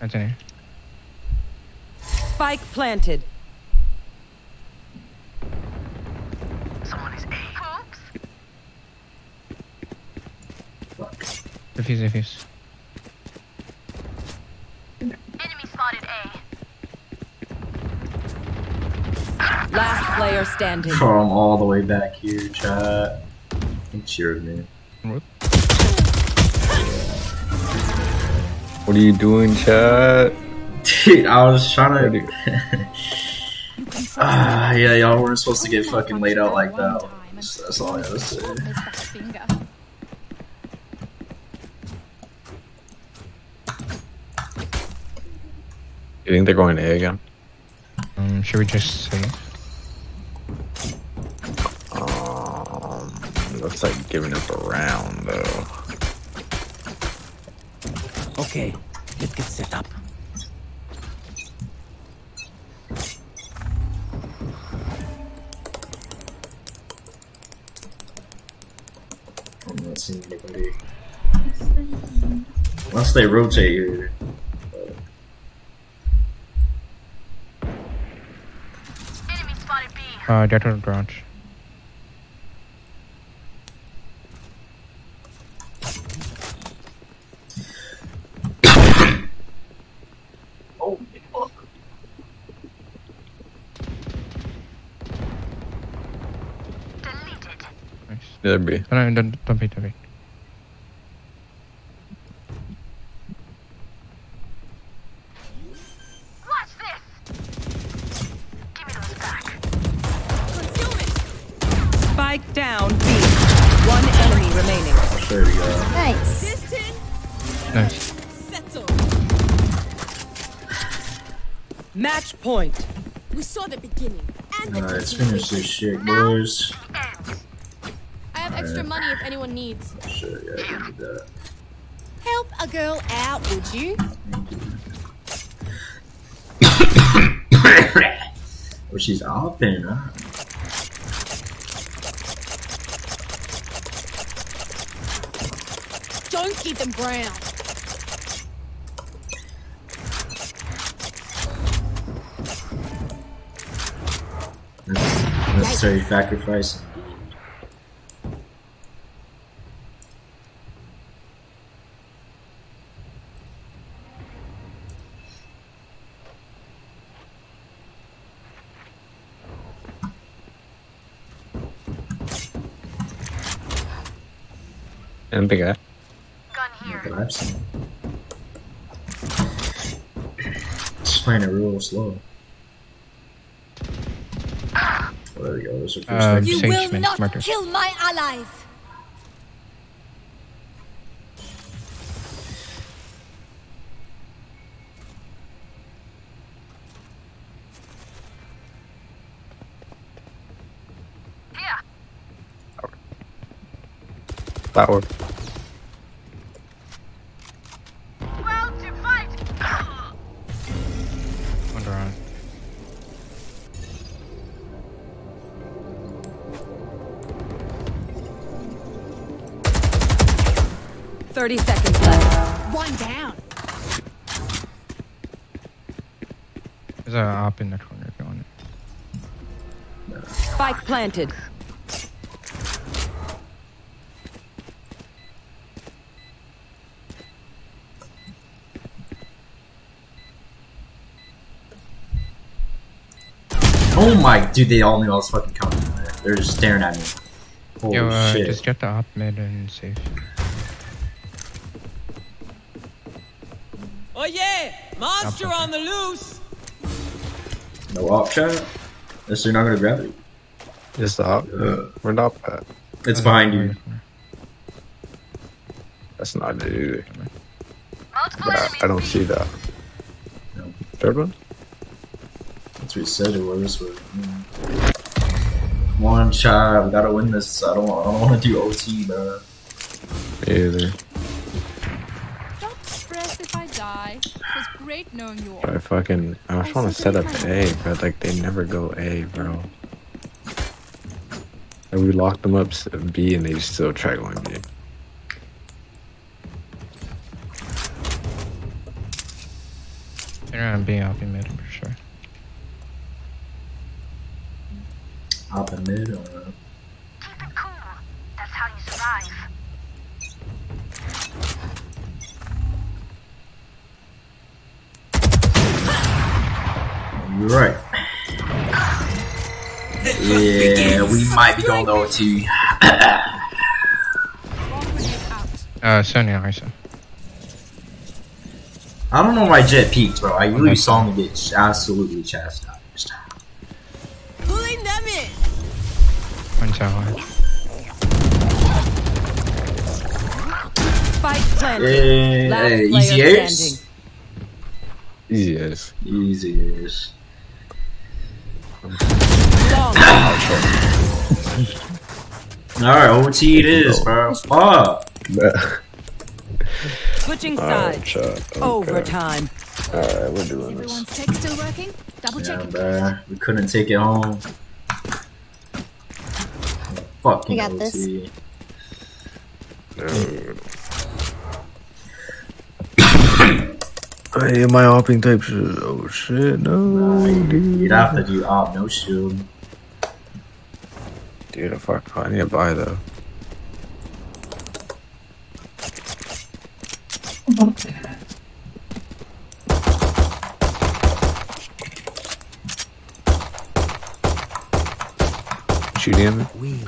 Anthony. Spike planted. Defuse, defuse. Enemy spotted A. Last player standing. From all the way back here, chat. He cheered me. Whoop. What are you doing, chat? Dude, I was trying to. Ah, yeah, y'all weren't supposed to get fucking laid out like that. That's that's all I gotta say. You think they're going A again? Um, should we just say? Um, looks like giving up a round though. Okay, let's get set up. I'm not seeing anybody. Unless they rotate here. Enemy spotted B. Uh, Data. Deleted. Nice. Yeah, B. No, no, don't, don't wait, don't wait. Shit, boys. I have extra money if anyone needs. Oh, sure, yeah, I can do that. Help a girl out, would you? Oh, she's open, huh? Don't keep them ground. Necessary sacrifice. And big guy. But I've seen. Just playing it real slow. Oh, there we go. There's a first Uh. You will not smarter. kill my allies. Tower. A op in the corner if you want it. Spike planted. Oh my, dude! They all knew I was fucking coming. They're just staring at me. Holy Yo, uh, shit! just get the op mid and safe. Oh yeah! Monster on the loose! No op chat. Unless they're not gonna grab it. Just the op. Ugh. We're not at. It's behind you. That's not it either. Multiple I don't see that. No. Third one? That's what he said it was. But, mm. Come on, chat. We gotta win this. I don't. I don't want to do OT, bro. Me either. Die. It was great knowing you all. I fucking. I was oh, trying to set up A, but like they never go A, bro. And we locked them up B, and they still try going B. They're gonna be op mid for sure. Hop in mid. Or... Keep it cool. That's how you survive. Right. Yeah, we might be going over to OT. Uh, Sonya, I saw. I don't know why Jett peaked, bro. I really saw him get absolutely chastised. Pulling them in. One tower. Spike planted. Hey, Last hey, player easy ace. Easy as. Easy ace. Long. Alright, OT it is, bro. Fuck. Switching sides. Okay. Overtime. Alright, we're doing this. Everyone's still working? Double Yeah, check it. bro. We couldn't take it home. Fucking We got this. OT. Hey, my hopping type shit. Oh shit, no, dude. You'd have to do op, no shield. Dude, fuck, I need to buy though. Shooting at me?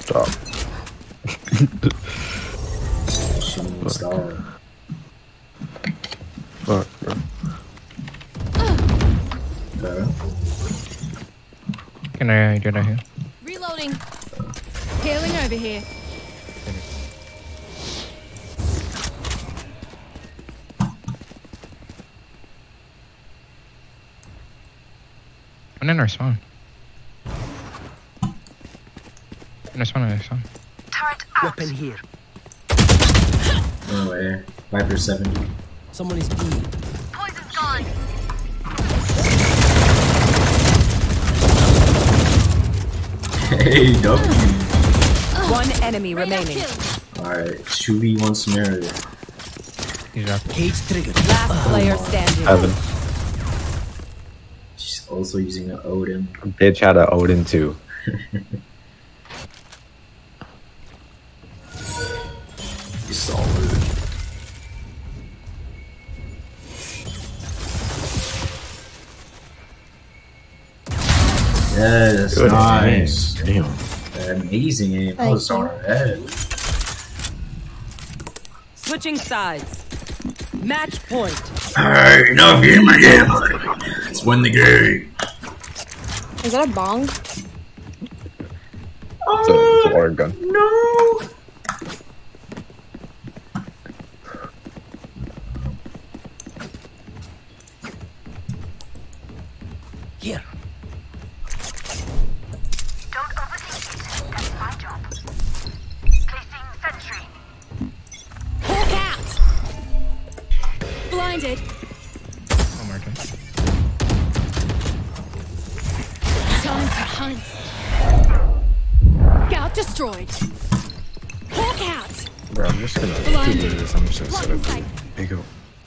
Stop. should have. Fuck, bro. Can I uh, get out here? Reloading. Healing over here. One in our spawn. In our spawn, in our spawn. Turret out. Weapon here. Oh, no way. Viper 70. Someone is B. Poison's gone. Hey, W. One enemy remaining. Alright, 2v1 scenario. He's up. Cage triggered. Last oh. player standing. Heaven. She's also using an Odin. Bitch had an Odin too. He's solid. Yes, Good nice. aim. Damn. Amazing aim. Thank Oh, it's on her head. Switching sides. Match point. Alright, enough getting my game. Let's win the game. Is that a bong? It's a, it's a water gun. No.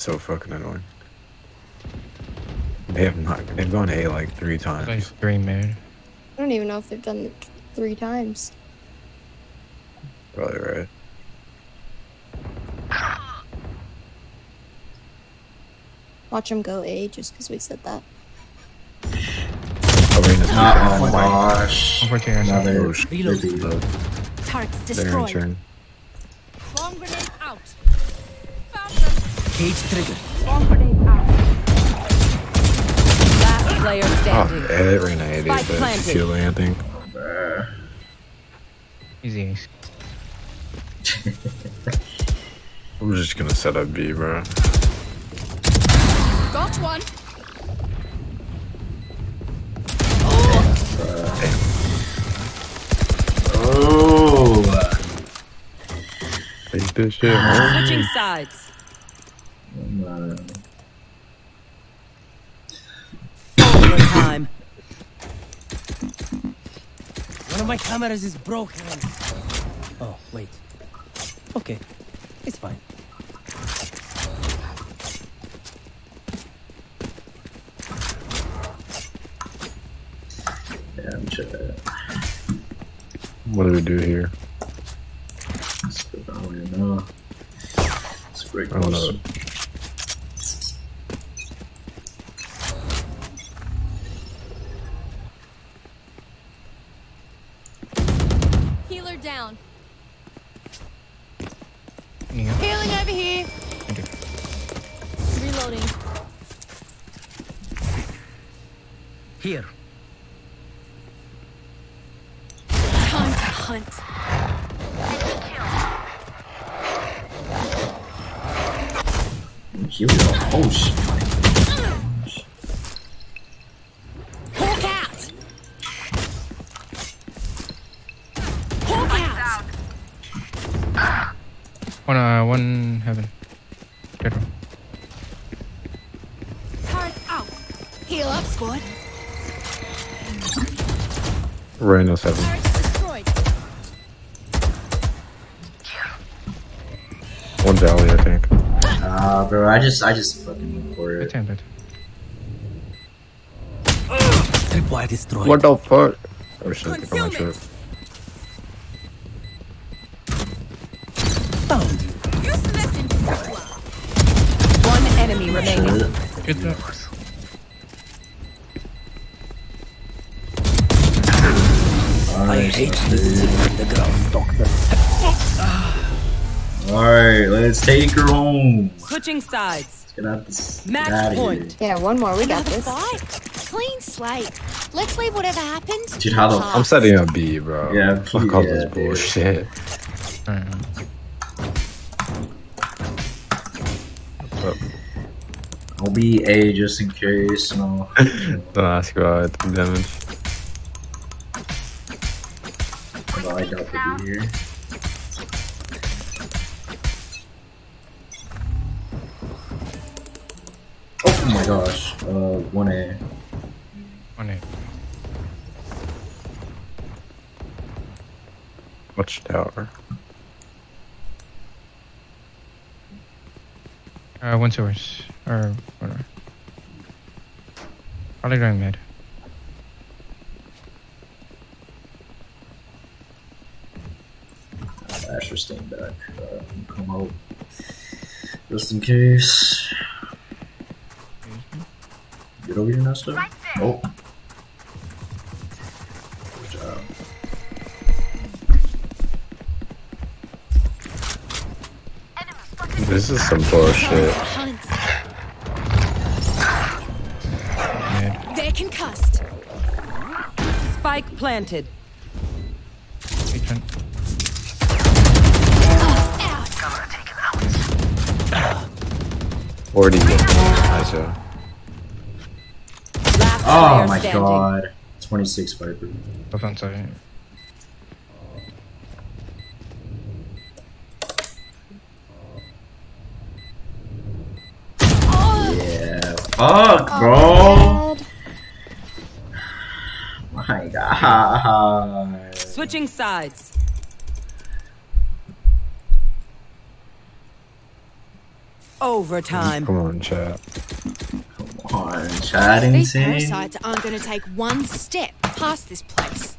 So fucking annoying. They have not. They've gone A like three times. Like three mid. I don't even know if they've done it three times. Probably right. Watch them go A just because we said that. Oh, oh my gosh. Unfortunately, Another. Oh, shit. Reload. Reload. Turrets destroyed. Cage triggered. Last player Oh, standing. yeah, Arena 80, Spike but planted. ceiling, I Easy. I'm just gonna set up B, bro. Got one. Oh. Take this shit, man. Switching sides. Uh, Overtime. One of my cameras is broken. Oh, wait. Okay. It's fine. yeah, What do we do here? I don't even know. It's a great I don't know. question. Healer down. Yeah. Healing over here. Okay. Reloading. Here. Time to hunt. Here we go. Oh shit. One, uh, one heaven. Careful. Turret out. Heal up, squad. Arena 7. One destroyed. One's alley, I think. Ah, bro, I just, I just fucking went for it. time, good. Tripwire destroyed. What the fuck? Oh shit, I think I'm not sure. Found Alright, let's take her home. Switching sides. Let's get out this. Match get out of point. Yeah, one more. We got this. fight. Clean slate. Let's leave whatever happened. Dude, how the- I'm setting up B, bro. Yeah, Fuck all yeah, this dude. bullshit. Alright. But I'll be A just in case. No. Don't ask about the damage. But I doubt they'll be here. Gosh. Uh, 1A. One eight. Watch tower. Uh, one source. Or whatever. Probably going mid. Asher staying back. Uh, come out. Just in case. Get over here, Nesta. Oh. Good job. This is some bullshit. They're concussed. Spike planted. Agent. Forty. Nice. Last Oh my standing. god. 26 Viper. Both on site. Yeah. Fuck, oh, bro. Bad. My god. Switching sides. Overtime. Come on, chat. Come on, chatting These parasites aren't going to take one step past this place.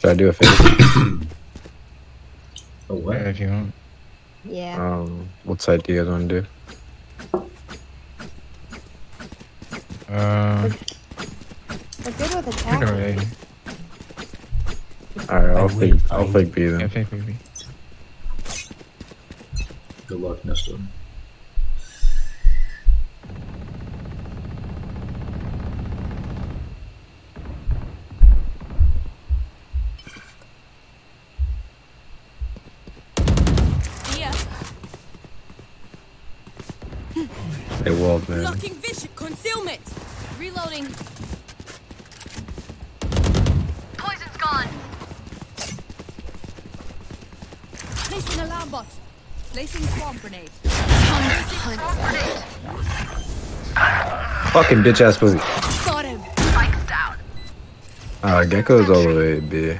Should I do a face? Oh, Yeah, what? if you want. Yeah. um, what side do you guys want to do? Uh, We're good with I think attack. already. Alright, I'll will fake. I'll find fake B Yeah, then. fake baby. Good luck, Nesta. Here. Man. Blocking vision. Concealment. Reloading. Poison's gone. Placing alarm bot. Placing swarm grenade. Fucking bitch ass pussy. Got him. Spike's down. Uh, Gekko's all the way B.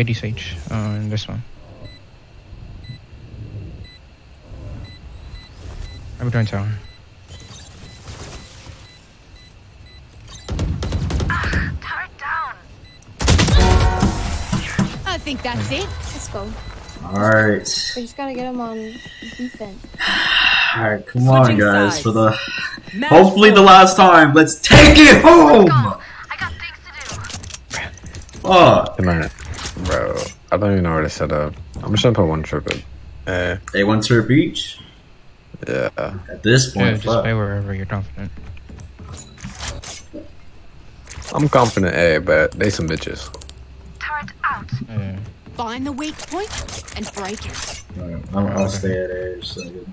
80 Sage. Uh, in this one. I'm going tower. Turret down. I think that's it. Let's go. Alright. We just gotta get him on defense. Alright, come on, guys. sides. For the. Match Hopefully, the last time. Let's take it home! I got things to do. Fuck. Come on, bro. I don't even know where to set up. I'm just gonna put one trip in. Eh, They went to a beach. yeah. At this point, Yeah, point, just play wherever you're confident. I'm confident A, but they some bitches. Turret out. Yeah. Find the weak point and break it. Alright, I'm, I'll stay at A. So good.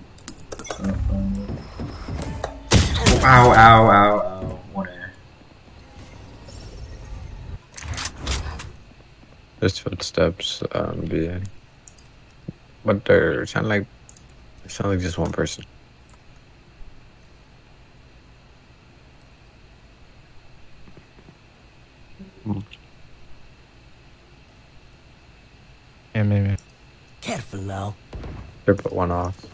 Ow, ow, ow, ow. Just footsteps, um, B. But they're sound like they sound like just one person. Yeah, maybe. Careful now. They put one off.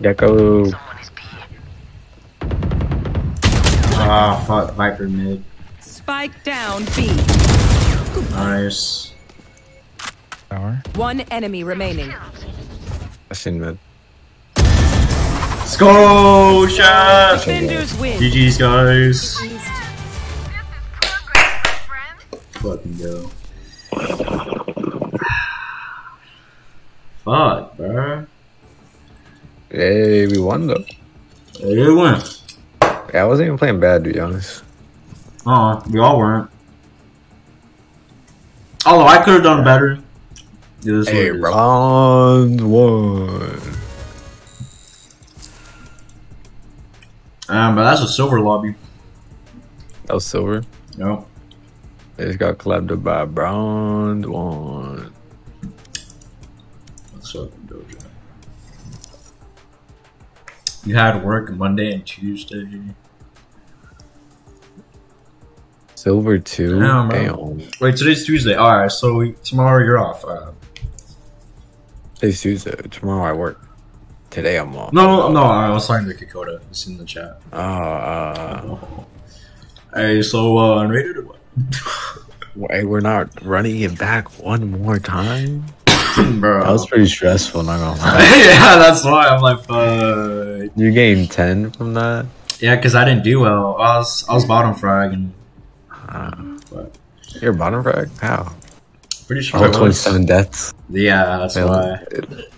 Down. Gekko. Someone is Ah, fuck. Viper mid. Spike down B. Nice. Tower. One enemy remaining. I seen mid. Let's go, chat! GG's, guys. Fucking go. Fuck, bro. Hey, we won though. It went. Yeah, I wasn't even playing bad to be honest. Uh, we all weren't. Although I could have done better. It is what Hey, it round one. Um, but that's a silver lobby. That was silver. No. They just got collabed up by bronze one. What's up, Doja? You had work Monday and Tuesday. Silver two. Damn, Damn. Wait, today's Tuesday. All right, so we, tomorrow you're off. Uh, It's Tuesday. Tomorrow I work. Today I'm off. no, no, I was talking to Kakota. It's in the chat. Uh, uh, Hey, so uh, unrated or what? wait, we're not running it back one more time. Bro. That was pretty stressful. Not gonna lie. yeah, that's why I'm like, fuck. You gained ten from that. Yeah, because I didn't do well. I was I was bottom frag and Uh, but you're bottom frag. How? pretty sure. Oh, I was. 27 deaths. Yeah, that's Wait, why.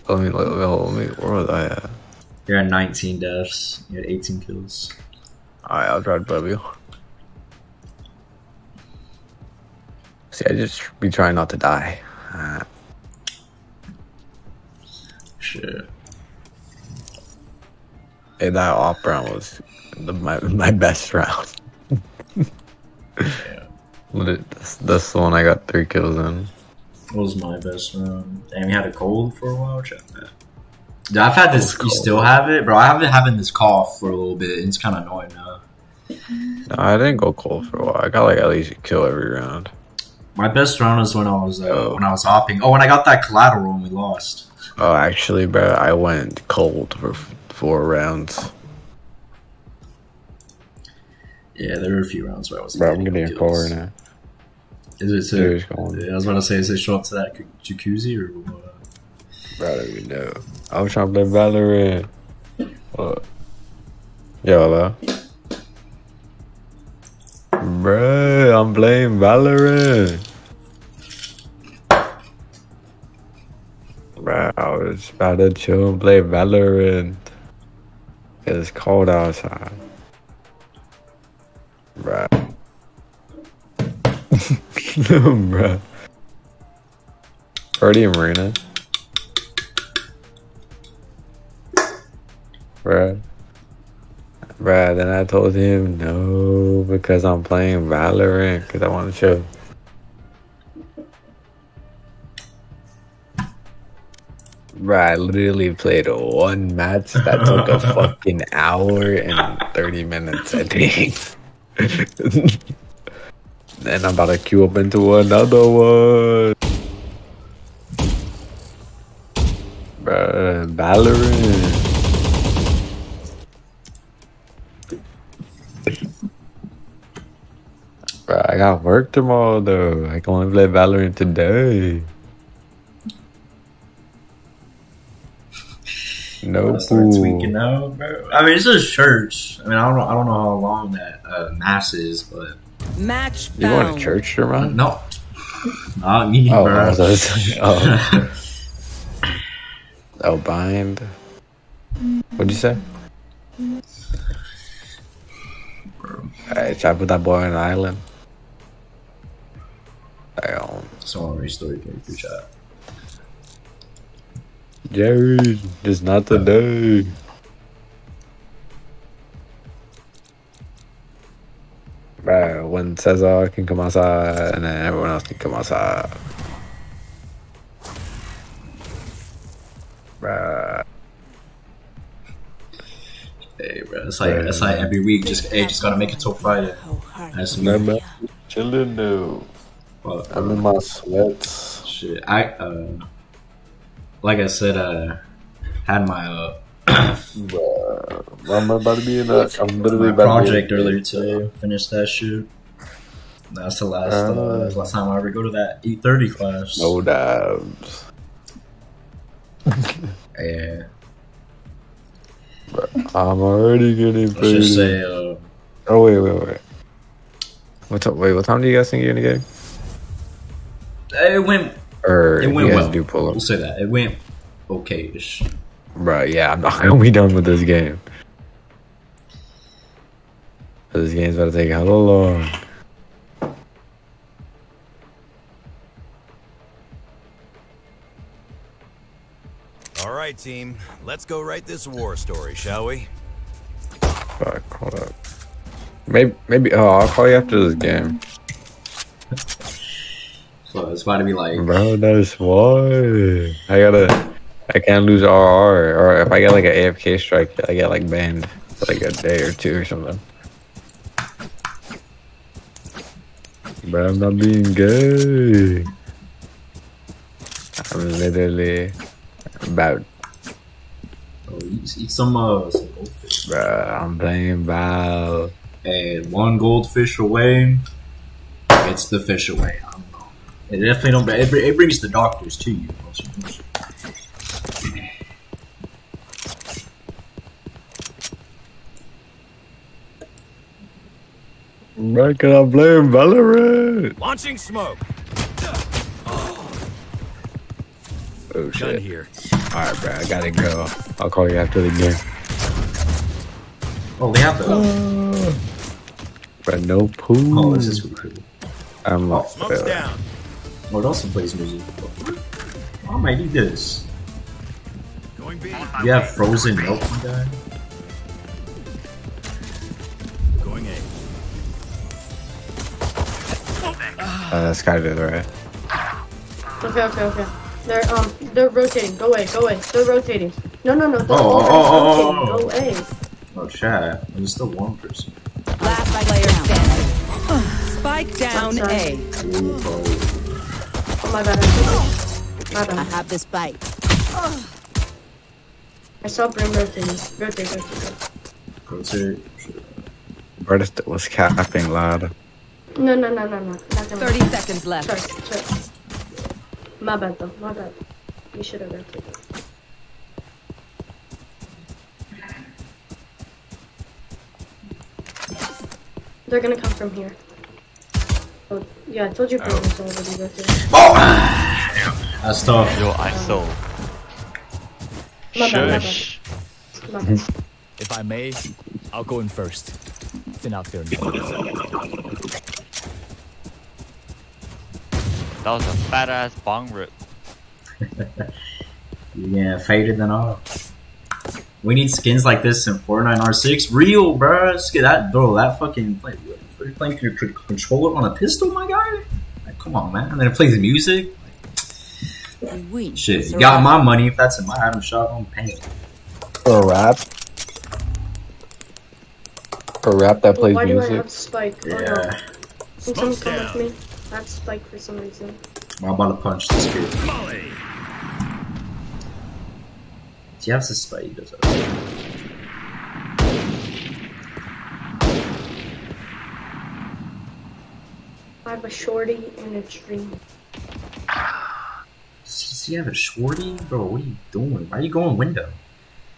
Let me, let me, let me, where was I at? You had 19 deaths. You had 18 kills. Alright, I'll try to W. See, I just be trying not to die. Uh, Shit. hey, that off round was the, my my best round. Lit- That's, that's the one I got three kills in. What was my best round? Damn, you had a cold for a while. Check that. Dude, I've had this. You still have it, bro? I have been having this cough for a little bit. It's kind of annoying now. No, I didn't go cold for a while. I got like at least a kill every round. My best round is when I was uh, when I was hopping. Oh, when I got that collateral and we lost. Oh, actually, bro, I went cold for four rounds. Yeah, there were a few rounds where I was. Bro, I'm getting kills. forward now. Is it Serious to, going. yeah, I was gonna say, is it show up to that jacuzzi or what? Bro, I don't even know. I was trying to play Valorant. What? Yo, hello? Bro, I'm playing Valorant. Bro, I was about to chill and play Valorant. It's cold outside. Bro. Bro. Already in Marina. Bruh. Bruh, then I told him no because I'm playing Valorant because I want to show. Bruh, I literally played one match that took a fucking hour and 30 minutes, I think. then I'm about to queue up into another one. Bruh, Valorant. Bro, I got work tomorrow though. I can only play Valorant today. No I start pool. tweaking out, bro. I mean, it's just church. I mean, I don't know. I don't know how long that uh, mass is, but Match You going to found. church tomorrow? no, not me, Oh, bro. I was- I was- oh. Oh, bind. What'd you say? Hey, try to put that boy on an island. Damn. Someone restore your character chat. Jared, it's not today. Bro, when Cesar can come outside and then everyone else can come outside. Bruh. Hey, bro. It's like it's like every week. Just hey, just gotta make it till Friday. That's me. Remember? Chilling though. But, I'm in my sweats. Shit, I uh, like I said, uh, had my uh, Bruh. I'm about to be in that. I'm literally my about to be project earlier today. Finished that shoot. That's the last uh, Uh. last time I ever go to that eight thirty class. No dabs. Yeah, I'm already getting let's just say uh, Oh wait, wait, wait. What time? Wait, what time do you guys think you're gonna get? It went. Or It went well. do pull We'll say that it went okay-ish. Bro, yeah, I'm not gonna be done with this game. This game's about to take hella long. All right, team. Let's go write this war story, shall we? Fuck, hold up. Maybe, maybe. Oh, I'll call you after this game, It's about to be like. bro. That's why I gotta. I can't lose RR, or if I get like an AFK strike, I get like banned for like a day or two or something. But I'm not being gay. I'm literally about, Oh, eat, eat some uh, some goldfish. bruh, I'm playing Val. And one goldfish away gets the fish away. I don't know. It definitely don't. It, it brings the doctors to you. Why can I blame Valorant? Launching smoke. Oh Done shit. here. Alright, bro, I gotta go. I'll call you after the game. Oh, they have the. But no pool. Oh, this is cool. I'm Oh, Smoke's uh, down. What else plays music? Why am I need this? Going B. You have frozen milk, guy? Going A. uh, that's kind of right. Okay, okay, okay. They're um they're rotating. Go away, go away. They're rotating. No no no, they're Oh, all oh, oh, rotating. oh, Go away. Oh, chat. There's still one person. Last player standing. Spike down Sorry. A. Ooh, bro. Oh my bad, I'm sorry. My I bad. have this bite. I saw Brim rotating. Rotate, rotate, rotate. Rotate. Bro, was capping loud. No no no no no. Not gonna 30 seconds left. Sorry, sorry. My bad though, my bad. You should have rotated. They're gonna come from here. Oh, yeah, I told you Brim was already rotating. That's tough. Yo, I'm so. My bad, my bad. Shush. If I may, I'll go in first. Thin out there. That was a fat ass bong rip. Yeah, faded than all. We need skins like this in Fortnite R6. Real, bro. Let's get that, bro. That fucking like, you're playing your c- controller on a pistol, my guy. Like, come on, man. And then it plays music. You win. Shit, you got my money. If that's in my item shop, I'm paying. For a rap? For a rap that plays Why do I music? have Spike? Oh no. Yeah, Can someone come with me? I have Spike for some reason. I'm about to punch this kid. He has his spike. He does that. I have a shorty and a tree. Does he have a shorty? Bro, what are you doing? Why are you going window?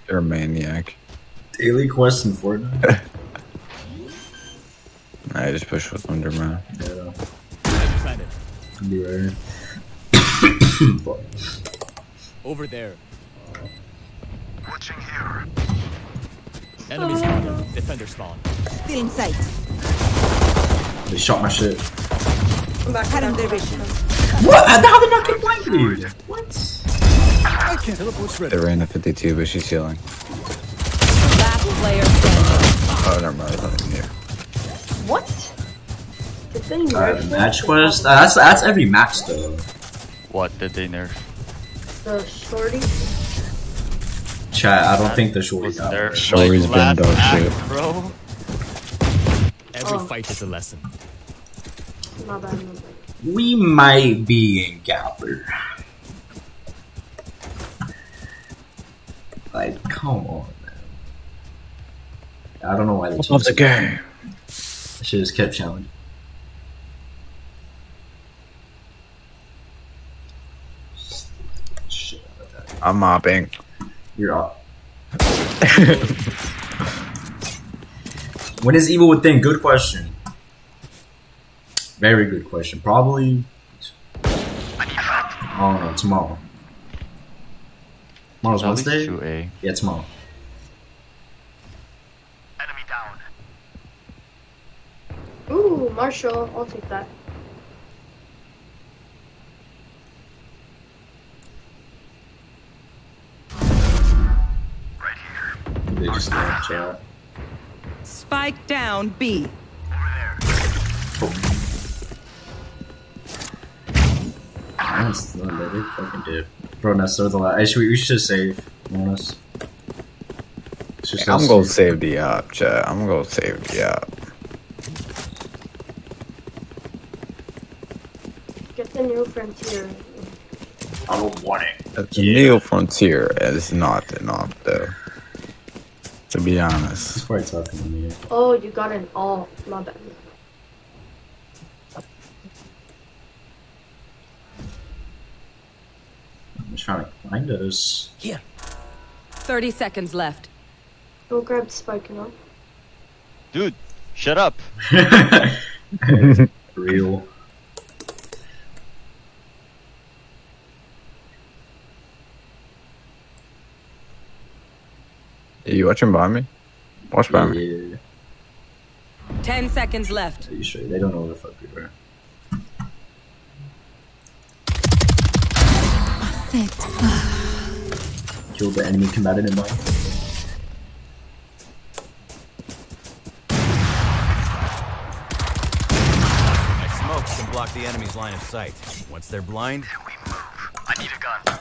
You're a maniac. Daily quest in Fortnite? I just push with Wonder Man. yeah, Planet. I'll be right. Over there. Watching here. Enemy spawn. Defender spawn. Still in sight. They shot my shit. I'm back. Cut I'm him back. What? Did I get blinded? What? Teleport's ready. They ran a 52, but she's healing. Last player standing. Oh, never mind. It's not in here. What? Did they Uh, nerf this? match quest? Uh, that's that's every match though. What did they nerf? The shorty? Chat, I don't think the shorty Was got there it. Shorty's been last dog shit. bro? Every Oh. fight is a lesson. My bad, my bad. We might be in Galper. Like, come on, man. I don't know why they Love changed the it. game. I should just kept challenging. I'm mopping. You're up. when is evil within? Good question. Very good question. Probably Oh no, tomorrow. Tomorrow's At least Wednesday. two A. Yeah, tomorrow. Ooh, Marshall, I'll take that. Right here. They just uh, chat. Spike down B. That's the they they fucking did. Bro, that's so the last. Actually, we should save. to be Honest. It's just I'm gonna two. save the op, chat. I'm gonna save the op. Get the new frontier. I don't want it. The new Frontier is not an op, though. To be honest. It's quite tough to me. Oh, you got an all. My bad. I'm just trying to find us. Here. 30 seconds left. Go grab Spike, you know? Dude, shut up. Real. Are you watching by me? Watch by me. 10 seconds left. are you sure? They don't know where the fuck we were. Kill the enemy combatant in mind. My smokes can block the enemy's line of sight. Once they're blind, we move. I need a gun. Uh,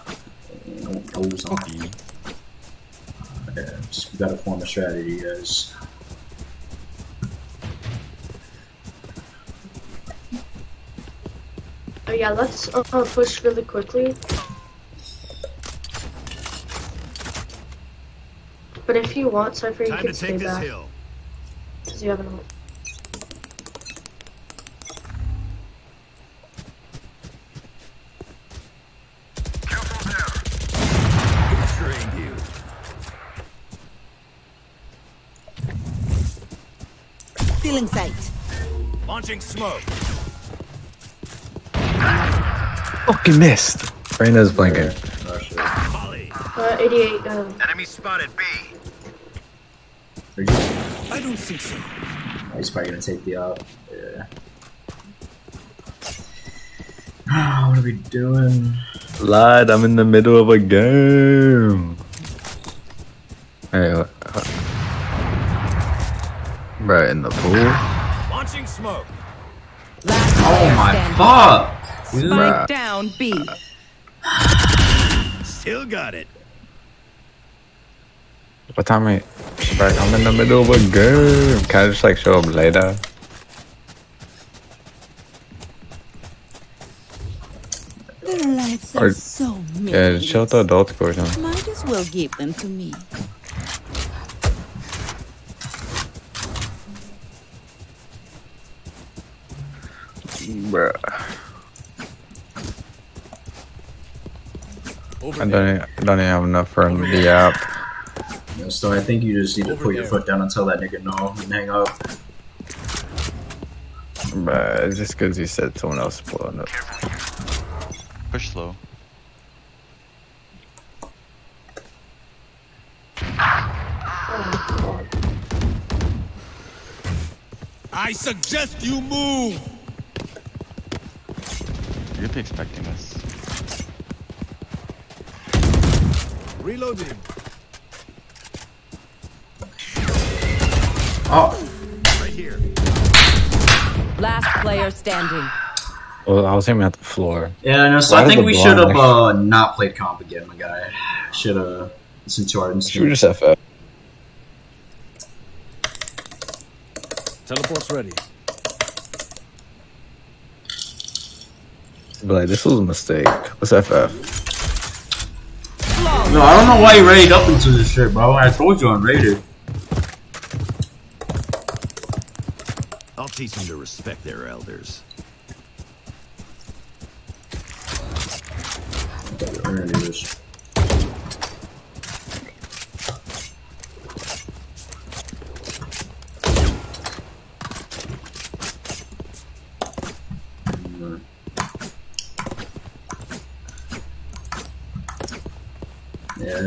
Goes on Yeah, just, we gotta form a strategy, guys. Oh yeah, let's uh, uh, push really quickly. But if you want, Cypher, you Time can to stay take this back. hill. Because you have an ult. Feeling sight. Launching smoke. Fucking missed. Reyna's blinking. Oh shit. Uh, 88, um, Enemy spotted B. Are you- I don't think so. He's probably gonna take the up. Yeah. what are we doing? Lad, I'm in the middle of a game. Hey, uh, bro, in the pool. Launching smoke. Last Oh my standing. fuck! Spike Bruh. down B. Still got it. What time are Bro, I'm in the middle of a game. Can I just like show up later? Their lives Or- are so Yeah, meaningless. just show the adult course. Huh? Might as well give them to me. Bruh. I don't, I don't even have enough for the app. Yeah, so I think you just need to put your foot down and tell that nigga no and hang up. Bruh, it's just because you said someone else pulling up. Push slow. I suggest you move. You'd be expecting this. Reloading. Oh, Right here. Last player standing. Well, I was aiming at the floor. yeah, no, so Why I think we should have uh, not played comp again, my guy. Should have listened to our Should we instinct. just FF? Teleport's ready. Be like, this was a mistake. Let's FF. No, I don't know why you raided up into this shit, bro. I told you I'm raided. I'll teach them to respect their elders. We're gonna do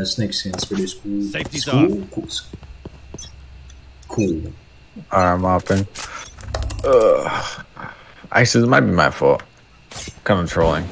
this. Yeah, snake skin's pretty cool. Safety's cool. Cool. Cool. Alright, I'm mopping. Ugh. Actually, this might be my fault. Kind of trolling.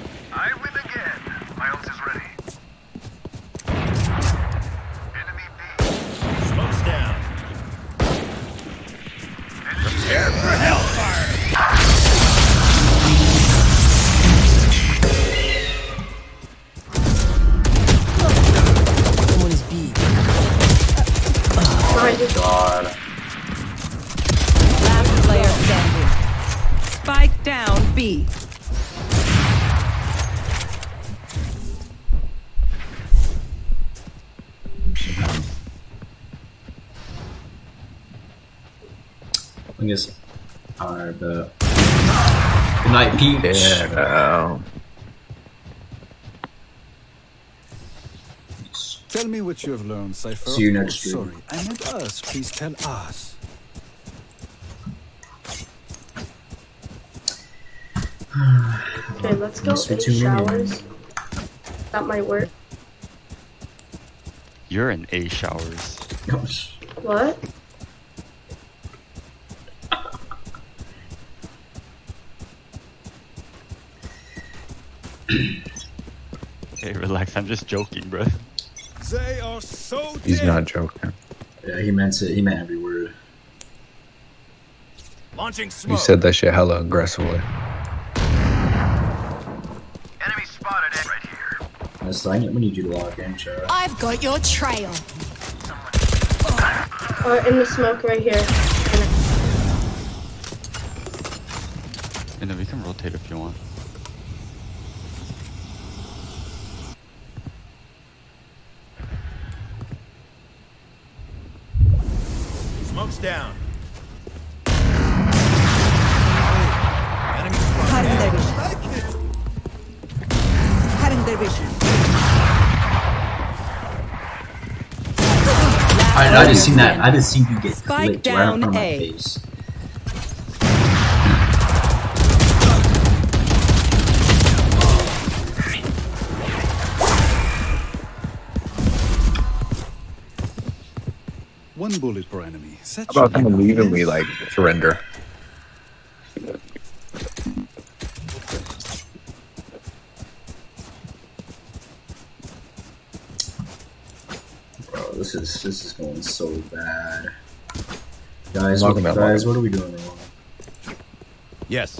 What you have learned, Cypher. See you next oh, stream. Sorry, I meant us. Please tell us. Okay, let's go Must be in too many. showers. That might work. You're in A showers. Gosh. What? Hey, relax. I'm just joking, bro. They are so He's not joking. Yeah, he meant it. He meant every word. Launching You smoke. said that shit hella aggressively. Enemy spotted it right here. That's I need, we need you to lock in, Chara. I've got your trail. Uh, in the smoke right here. And then we can rotate if you want. Smoke's down. Cutting their vision. Cutting their vision. I, I just seen that. I just seen you get Spike clipped right in down front of my A. face. One bullet per enemy. Set How about you them leaving me like surrender? Bro, this is this is going so bad. Guys, what, back, guys, welcome. what are we doing wrong? Yes.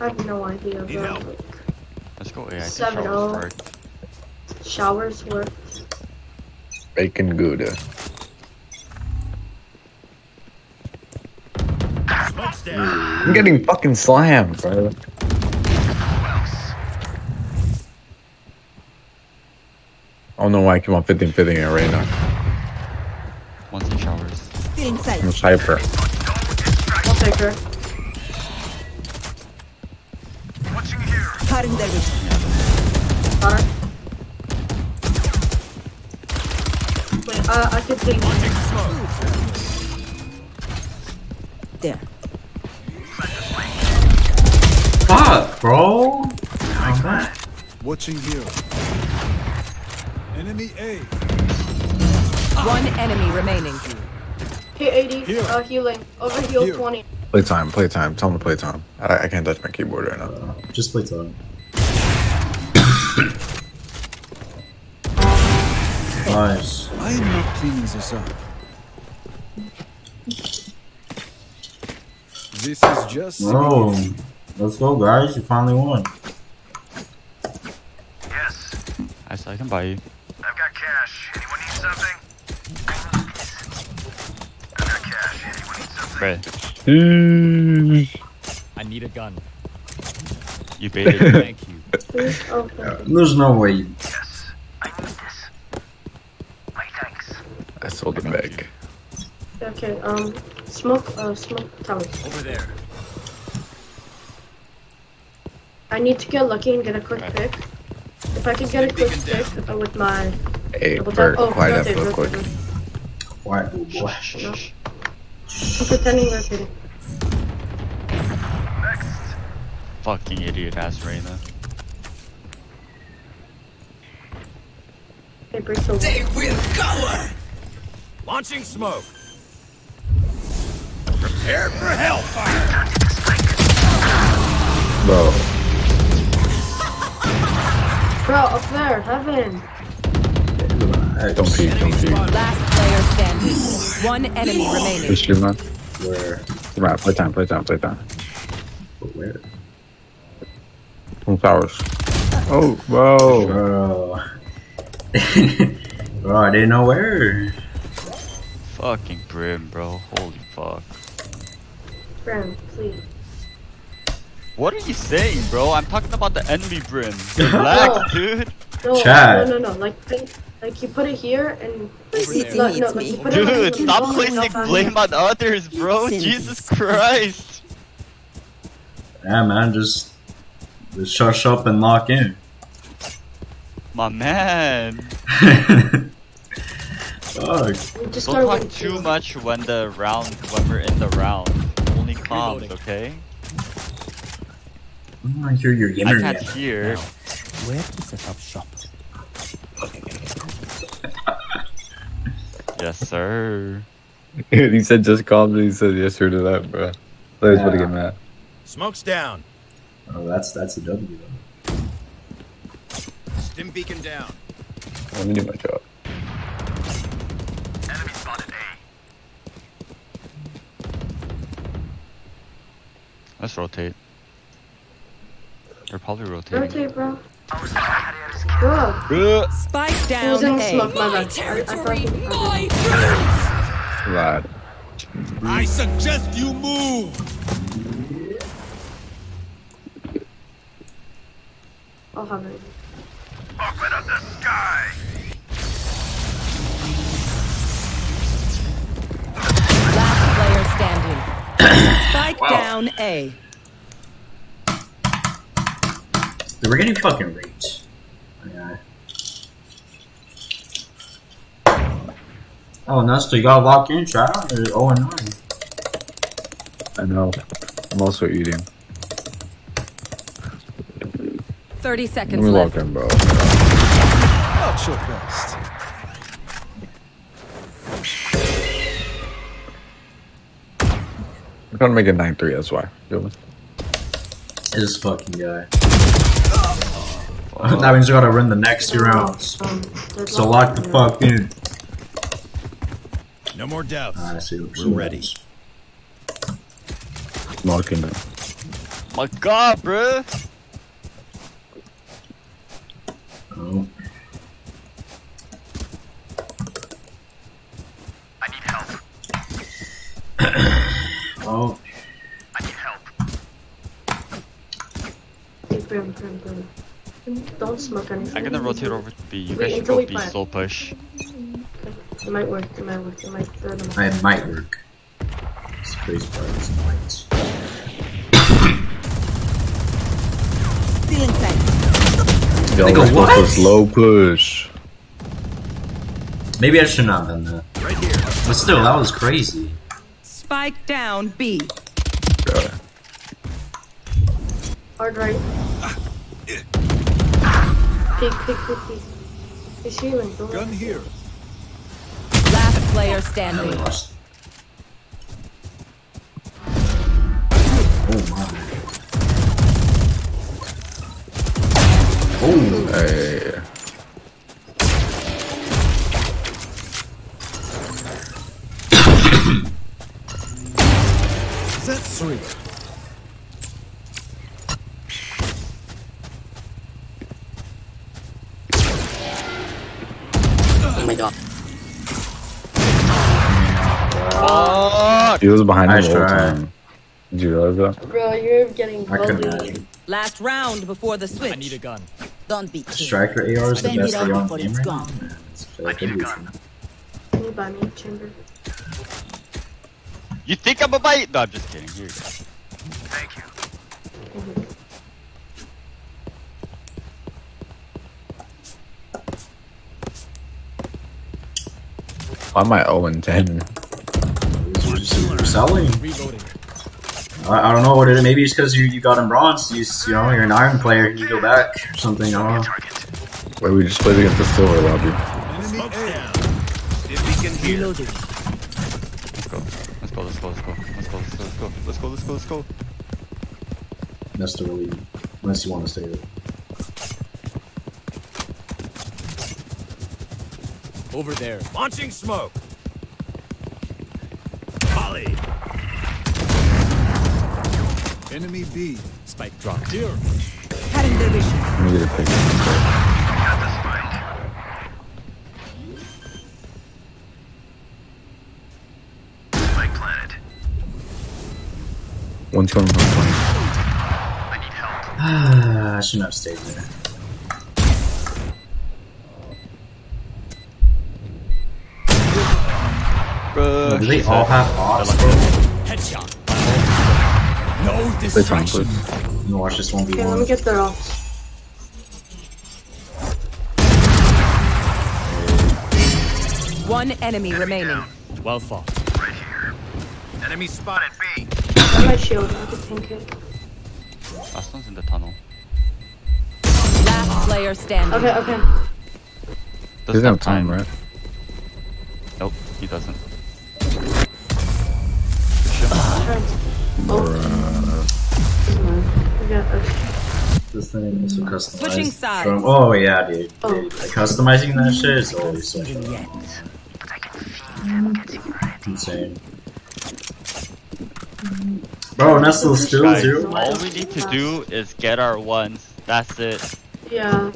I have no idea, Need bro. help. Let's go A. I think Seven showers oh. worked. Showers work. Bacon Gouda. Smoke's down. I'm getting fucking slammed, bro. I don't know why I keep on 15 15 it right now. Once in showers. Still. I'm hyper. I'll take her. Watching here. Cutting their vision. Wait, uh, I could take Launching. There. Fuck, bro. Oh, man. Watching here. Enemy A. One enemy remaining. P80, Here. uh, healing. Over heal Here. 20. Playtime, playtime. Tell him to playtime. I, I can't touch my keyboard right now. Just play time. nice. I am not cleaning this up. This is just. Bro, let's go, guys. You finally won. Yes. I said I can buy you. I've got cash. Anyone need something? I've got cash. Anyone need something? Bruh, I need a gun. you baited me. Thank you. Okay. There's no way. Yes. I need this. My thanks. I sold the bag. Okay, um, smoke, uh, smoke towers. Over there. I need to get lucky and get a quick Right. pick. If I could get a quick pick uh, with my Hey, double tap. Bert, Oh, quiet rotate, up real quick. rotate. Quiet, boo boy. No. I'm pretending rotating. Next. Fucking idiot ass Reyna. Hey, break the They will cover! Launching smoke. Prepare for hellfire! Bro. Bro, up there, heaven. Don't peek, don't peek. Last player standing. One enemy remaining. Just shoot, man. Where? Come on, play time, play time, play time. But where? Twin Towers. Oh, bro. Bro. Bro, I didn't know where. Fucking Brim, bro. Holy fuck. Bram, please. What are you saying, bro? I'm talking about the envy Brim. Relax, dude. No, Chad. no, no, no. Like, think, like you put it here and. City no, no, like me. you put it Dude, like, stop placing blame on others, bro. City. Jesus Christ. Yeah, man, just, just shush up and lock in. My man. Fuck. Just Don't talk too much when the round, when we're in the round. Only calm, okay? Mm, I want to hear your I gamer can't yet. hear. Where to set up shop? Yes, sir. he said just calm. He said yes sir to that, bro. Players about to get mad. Smoke's down. Oh, that's that's a W though. Stim beacon down. Let me do my job. Enemy spotted A. Let's rotate. They're probably rotating. Rotate, bro. Bro. Bro. Spike down A. smoke, my My. I- I territory, thought- my Lad. I suggest you move. I'll have it. Open up the sky. Last player standing. Spike Wow. down A. Dude, we're getting fucking raped. Yeah. Oh, Nestor, you gotta lock in, child. You're 0 and 9. I know. I'm also eating. 30 Let seconds me left. lock in, bro. Not your best. I'm trying to make it 9-3, that's why. Feel me? This fucking guy. that means we gotta run the next two rounds. So lock the fuck in. No more doubts. I see. We're ready. Locking in. My god, bro. Oh. I need help. Oh. I need help. Hey, Bram, Bram, Bram. Don't smoke anything. I'm gonna rotate over to B. You Wait guys should go B plant. slow push. It might work. It might work. It might. Throw them off. It might work. It's crazy part is it might. Still inside. Yo, Nigga, we're supposed what? to slow push. Maybe I should not have done that. But still, that was crazy. Spike down B. Bro. Hard right. Peek, peek, peek, peek. He's healing. Don't Gun here. Last player standing. Oh my. Oh. Hey. He was behind Nice him the whole try. time. Did you realize that? Bro, you're getting bullied. Last round before the switch. I need a gun. Don't be killed. Striker AR is the best it AR all on before the game right gone. now. It's like need a a gun. Can you buy me a chamber? You think I'm a bite? No, I'm just kidding. Here you go. Thank you. Why am I 0 and 10? super selling. I, I, don't know what it is. Maybe it's because you, you got in bronze. You, you know, you're an iron player. You go back or something. I don't know. Wait, we just played against the silver lobby. Reloaded. Let's go, let's go, let's go, let's go, let's go, let's go, let's go, let's go. Let's go. That's the Necessarily, unless you want to stay there. Over there. Launching smoke. Molly. Enemy B. Spike drop. Here. Cutting their vision. Let me get a picture. Spike Spike planet. One's coming from flank. I shouldn't have stayed there. Bruh, do they all have ops, They're bro? like- Headshot. No Play time, distraction. please. You watch this one be Okay, let me get their off. One enemy remaining. Well fought. Right here. Enemy spotted B. Got my shield. I can tank it. Last one's in the tunnel. Last player standing. Okay, okay. He doesn't have time, right? Nope, he doesn't. Oh. Yeah. This thing is so customized. Switching sides. From, oh yeah, dude. Oh. dude. Like, customizing that shit is always so insane. Bro, Nestle still Guys, zero. all we need to do is get our ones. That's it. Yeah.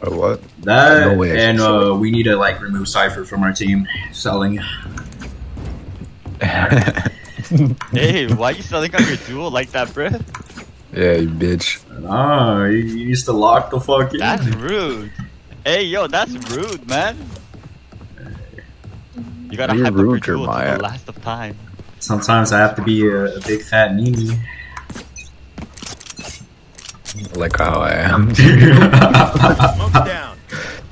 Or what? That No way. and uh, we need to like remove Cypher from our team. Selling. hey, why you selling on your duel like that, bruh? Yeah, you bitch. No, you you used to lock the fuck in. That's rude. Hey, yo, that's rude, man. You gotta You're hype up your rude, duel to the last of time. Sometimes I have to be a, a big fat Nini. Like how I am. Smoke down.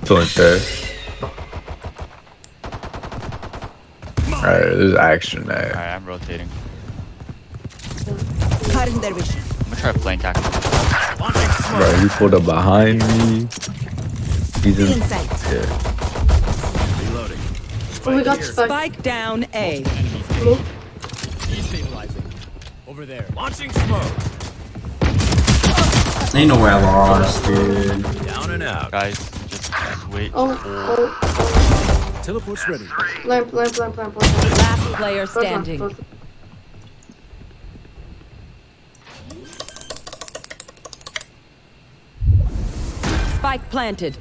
It's like that. Alright, there's action there. Alright, I'm rotating. Cutting their. I'm gonna try flank action. Launching smoke. Bro, he pulled up behind me. He's in. In sight. Yeah. Reloading. Oh, we got spike. Spike down A. Move. Destabilizing. Over there. Launching smoke. Ain't no way I lost, dude. Down and out. Guys, just, just wait. Oh, for- oh. Teleport's ready. Lamp, lamp, lamp, lamp, lamp. lamp. Last player Both lamps, standing. both- Spike planted.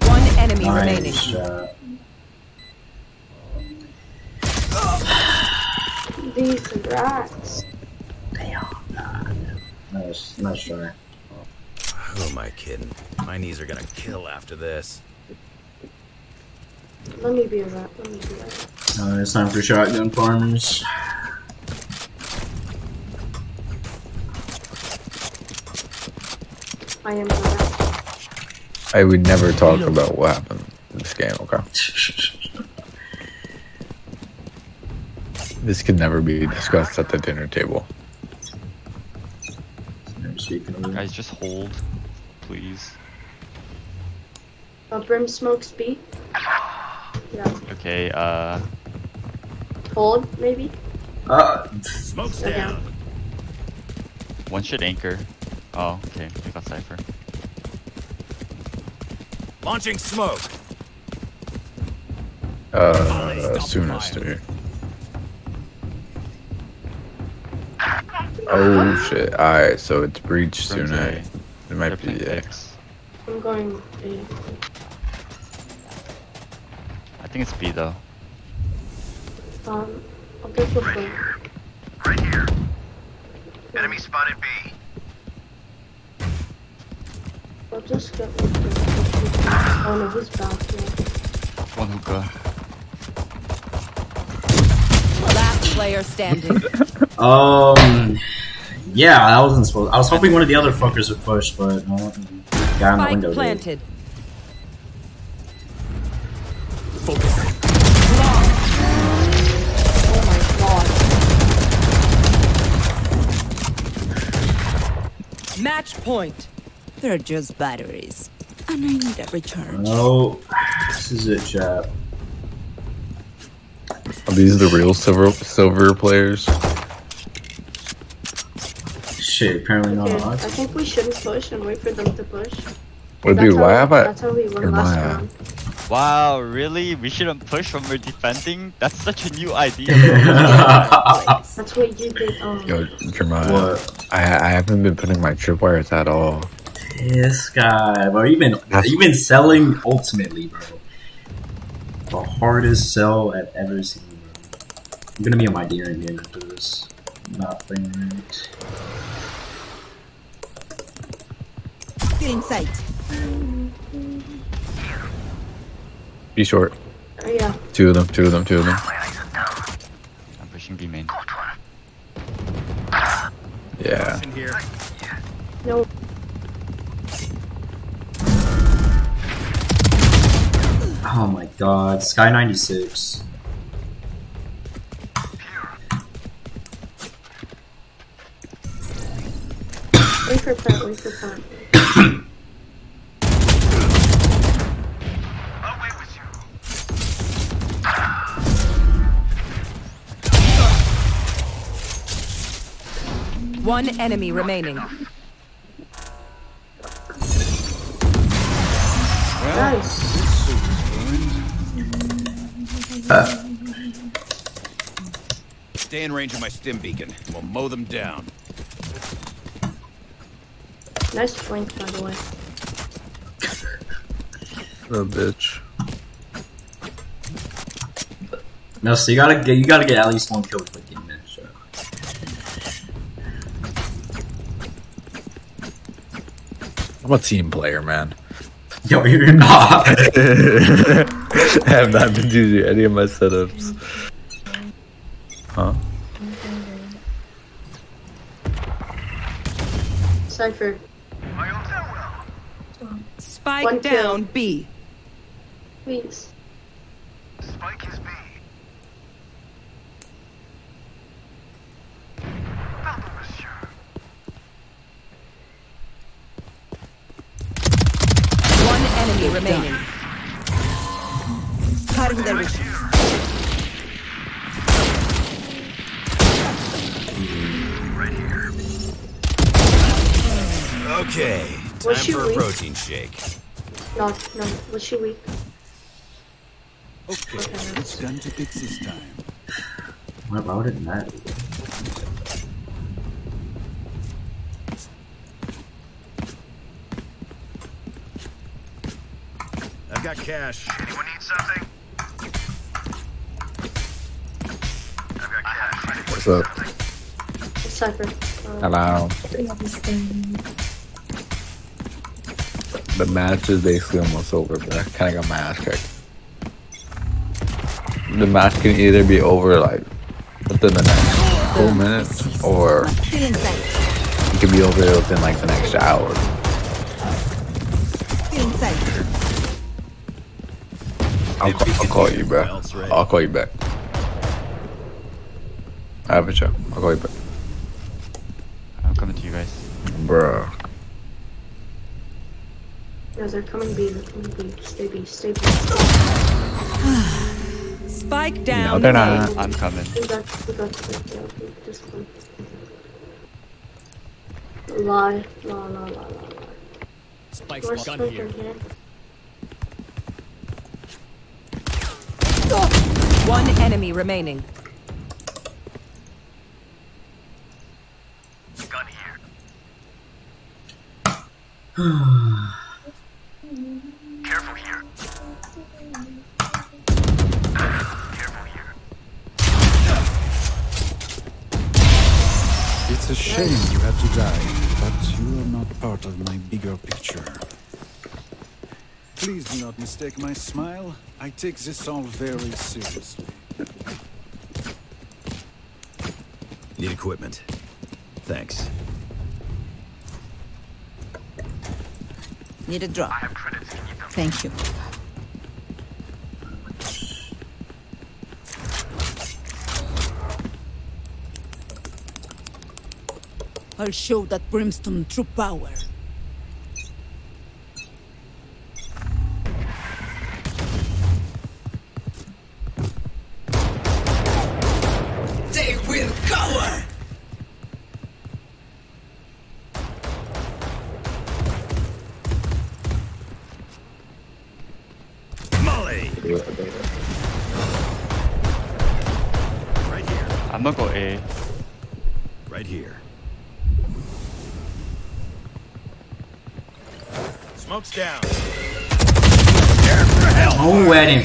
One enemy remaining. Nice shot. These rats. Nice, nice try. Who am I kidding? My knees are gonna kill after this. Let me be a rat. Let me be a rat. Uh, it's time for shotgun farmers. I am a rat. I would never talk about what happened in this game, okay? This could never be discussed at the dinner table. Guys, just hold, please. Uh, brim smoke speed. Yeah. Okay, uh, Hold, maybe. Uh, Smoke's Okay. down. one should anchor. Oh, okay, we got Cypher. Launching smoke. Uh, soonest, dude. Oh shit. Alright, so it's breach Brim's soon, eh? It might They're be, playing yeah. picks. I'm going A. I think it's B though. Um, I'll get the phone. Right here. Enemy spotted B. I'll just get like the. Oh no, he's back. Yeah. One hookah. Last player standing. Um, yeah, I wasn't supposed. I was hoping one of the other fuckers would push, but no, guy in the Spike window. did. planted. Oh my god. Match point. They're just batteries. And I need a recharge. No, this is it, chap. Are these the real silver silver players? Shit, apparently not. Okay, I think we shouldn't push and wait for them to push. Well, That's dude, how why we- have I? That's how we won last round. Wow, really? We shouldn't push when we're defending? That's such a new idea. That's what you did. Um, Yo, Jeremiah, what? I I haven't been putting my tripwires at all. This guy, bro. You've been you've been selling ultimately, bro. The hardest sell I've ever seen. Bro. I'm gonna be on my deer game after this. Nothing. playing right. Get in sight. Be short. oh, yeah. Two of them. Two of them. Two of them. I'm pushing B main. Yeah. No. Oh my god, Skye 96. Wait for plant. Wait. One enemy remaining. Nice. Stay in range of my stim beacon. We'll mow them down. Nice flank, by the way. Little bitch. No, so you gotta get you gotta get at least one kill with 15 minutes. So. I'm a team player, man. Yo, you're not. I have not been using any of my setups. Huh? Cypher. Spike One kill. down B. Please. Spike is B. One enemy remaining. Cutting the reach. Okay, time Was she for a weak? protein shake. No, no. Was she weak? Okay, it's time to pick this time. What about would it matter? I've got cash. Anyone need something? I've. What's up? Cypher. Hello. The match is basically almost over, but I kind of got my ass kicked. The match can either be over like within the next four minutes, or Get in sight. it can be over within like the next hour. Get in sight. I'll, call, I'll call you, bro. I'll call you back. I have a show. I'll call you back, I'm coming to you guys. bro. Yeah, they're coming B. They're coming B. Stay B. Stay B. Spike down. No, they're not. I'm coming. We got, we got, yeah, we just one. Lie, lie, lie, lie, lie, lie. Spike's Where's gun here. here? One enemy remaining. Gun here. shame you had to die, but you are not part of my bigger picture. Please do not mistake my smile. I take this all very seriously. Need equipment. Thanks. Need a drop. Thank you. I'll show that brimstone true power.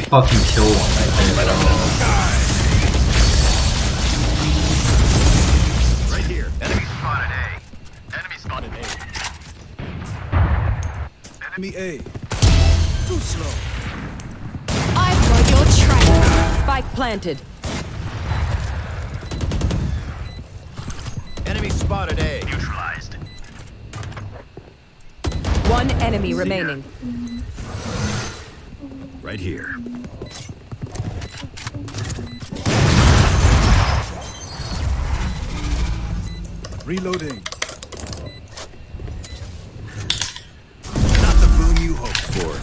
Fucking kill one right there, bro. Right here. Enemy spotted A. Enemy spotted A. Enemy A. Too slow. I've got your trail. Spike planted. Enemy spotted A. Neutralized. One enemy remaining. Reloading. Not the boon you hoped for.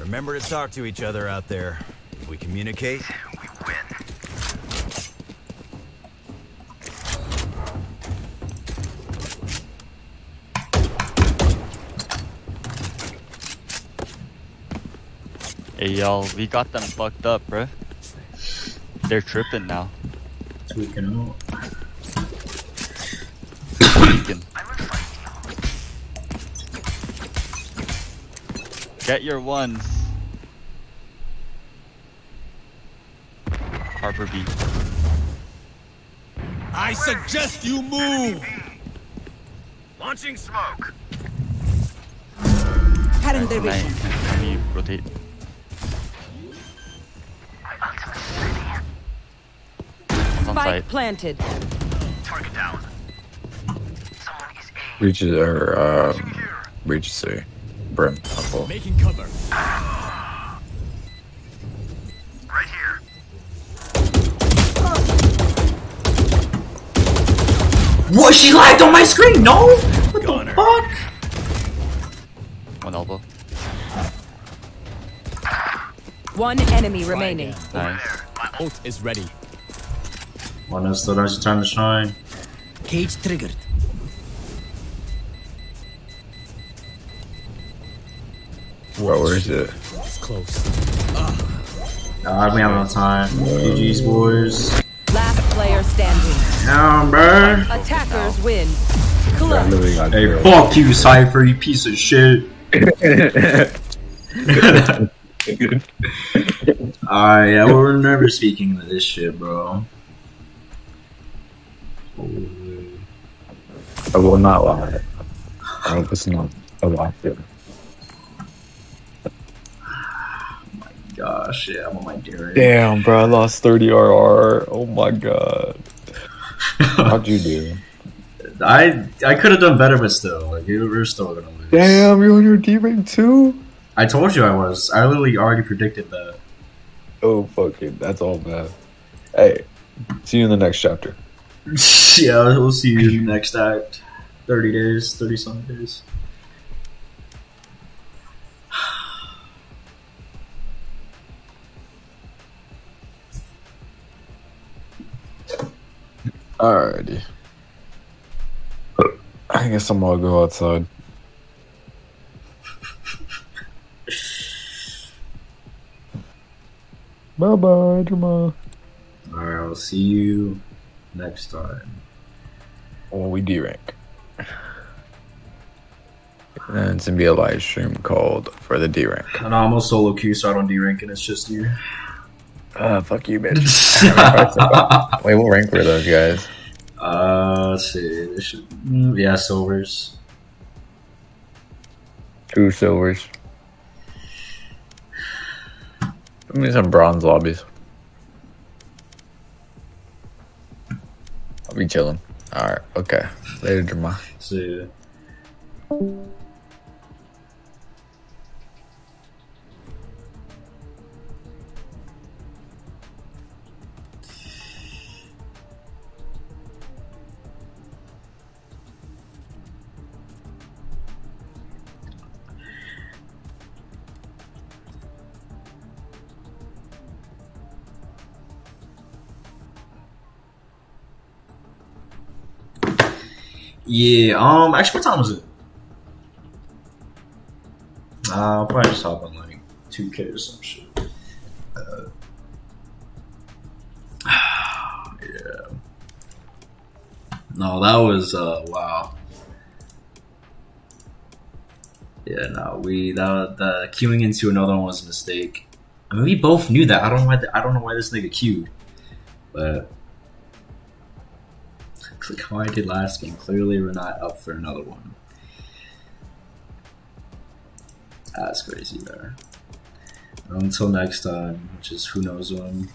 Remember to talk to each other out there. If we communicate, we win. Hey y'all, we got them fucked up, bruh. They're tripping now. Tweaking out. Tweaking. Get your ones. Harbor B. I suggest you move! Launching smoke. Cutting their Can I, vision. can, can rotate? Spike site. planted. Target down. Reaches or um, reaches C. Brim. Apple. Making cover. Right here. What? She lagged on my screen? No? What Gunner. the fuck? One elbow. One enemy remaining. Nice. My ult is ready. One is the rest time to shine. Cage triggered. Where, where is it? It's close. God, we have no time. GG's boys. Last player standing. Down, bruh. Attackers win. I Clutch. literally got Hey, zero. fuck you, Cypher, you piece of shit. Alright, yeah, we're never speaking to this shit, bro. I will not lie. I hope it's not a lie. Gosh, yeah, I'm on my deer. Damn, bro, I lost 30 RR. Oh my god. How'd you do? I I could have done better, but still, like we we're still gonna lose. Damn, you're on your D rank too? I told you I was. I literally already predicted that. Oh, fuck it. That's all bad. Hey, see you in the next chapter. yeah, we'll see you in the next act. Thirty days, thirty some days. Alrighty. I guess I'm gonna go outside. Bye bye, Jamal. Alright, I'll see you next time. When we D rank. And it's gonna be a live stream called for the D rank. And I'm a solo queue, so I don't D rank, and it's just you. Uh, fuck you, bitch. Wait, what rank were those guys? Uh, let's see. This should, mm, yeah, silvers. Two silvers. Give me some bronze lobbies. I'll be chilling. Alright, okay. Later, Jamal. See ya. Yeah. Um. Actually, what time was it? Uh, I'll probably just hop on like two K or some shit. Uh, yeah. No, that was uh wow. Yeah, no, we that the queuing into another one was a mistake. I mean, we both knew that. I don't know why. The, I don't know why this nigga queued, but like how I did last game. Clearly, we're not up for another one. That's crazy, there. Until next time, which is who knows when.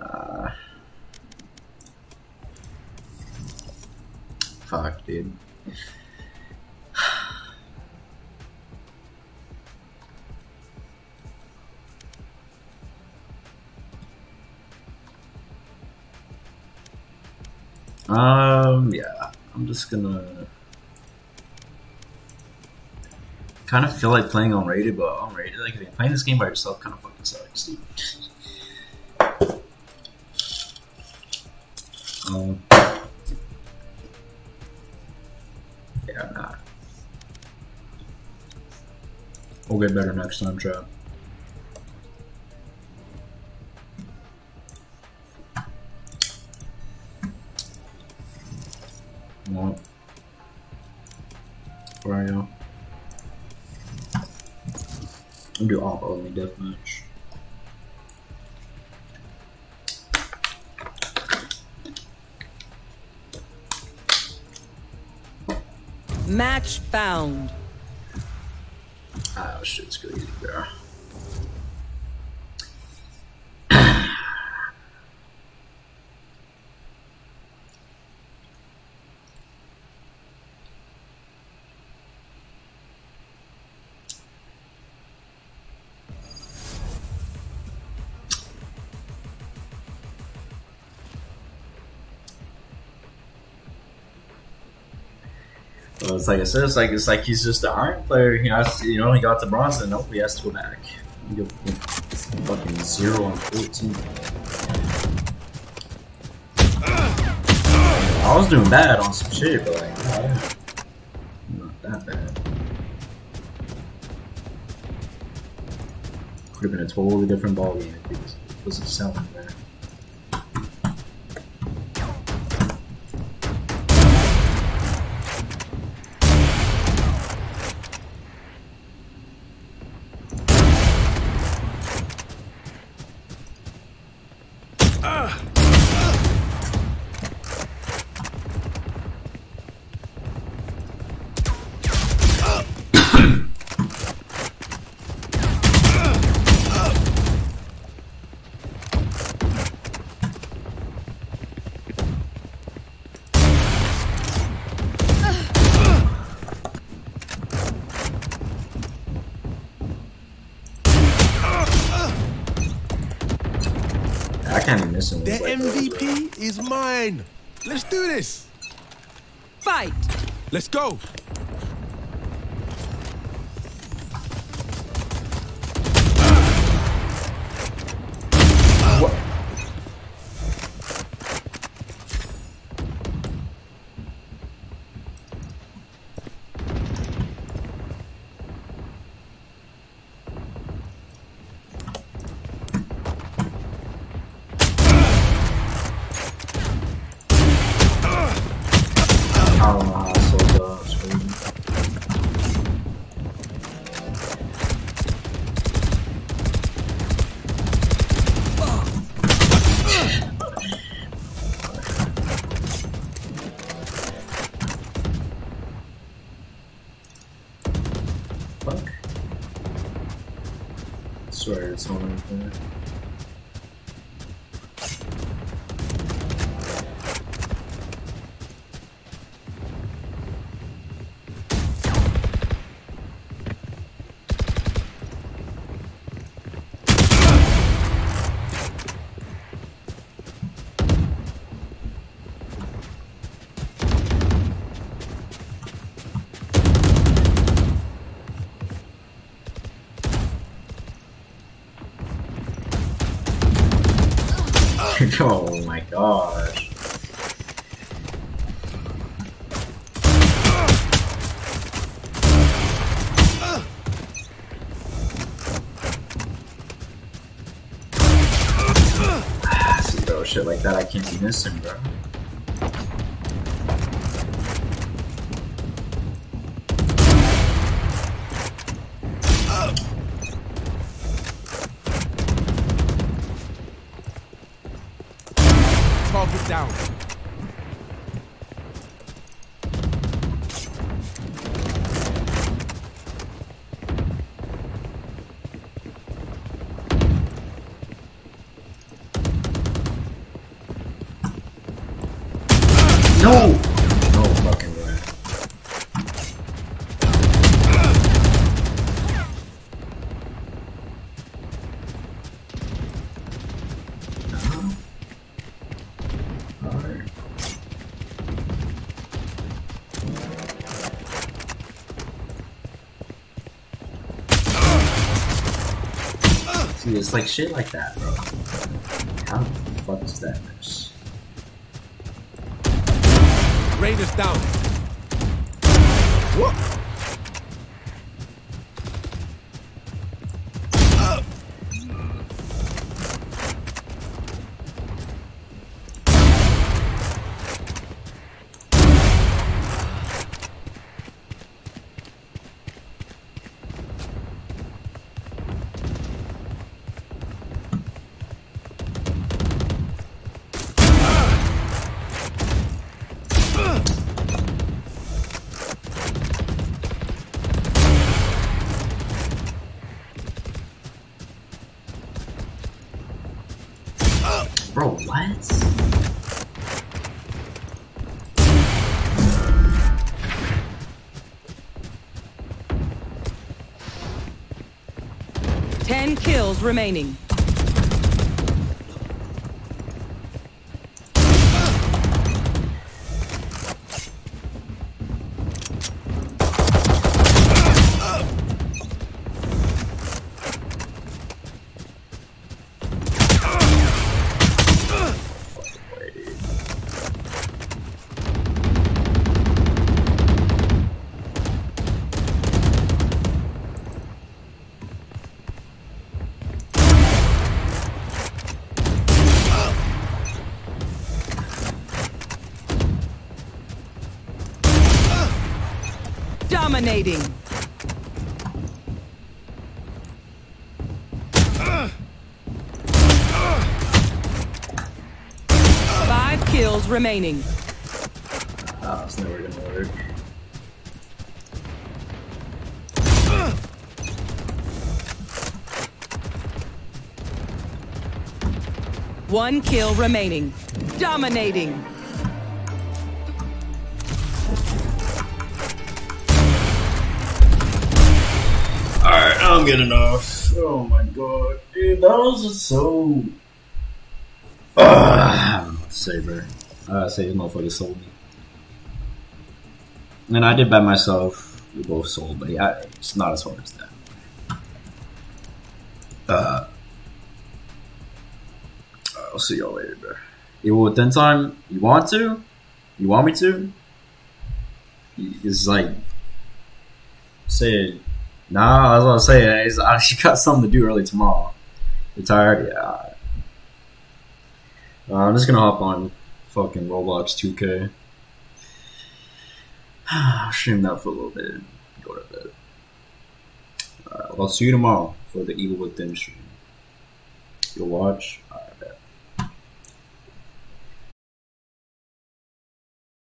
Uh, fuck, dude. Um, yeah, I'm just gonna kind of feel like playing on rated, but unrated, like if playing this game by yourself, kind of fucking sucks. Um, yeah, nah. We'll get better next time, trap. You? I'll do all only deathmatch. Match found. Oh shit's good easy, it's like I said, it's like it's like he's just an iron player. Know, I you know, he got to bronze, and nope, he has to go back. He fucking zero on fourteen. I was doing bad on some shit, but like, not that bad. Could have been a totally different ballgame if he was, wasn't selling there. Missing, bro. Target down. Like shit like that, bro. How the fuck is that miss? is down. Remaining. Five kills remaining. Oh, it's never gonna work. One kill remaining. Dominating. I'm getting off. Oh my god. Dude, that was just so. Ugh, I don't know what to say, bro. I gotta say, this motherfucker sold me. And I did by myself. We both sold, but yeah, it's not as hard as that. Uh, I'll see y'all later, bro. You will then time you want to? You want me to? It's like say Nah, I was gonna say I got something to do early tomorrow. You're tired? Yeah. Uh, I'm just gonna hop on fucking Roblox 2K. I'll stream that for a little bit. Go to bed. Alright, well, I'll see you tomorrow for the Evil Within stream. You'll watch. Alright.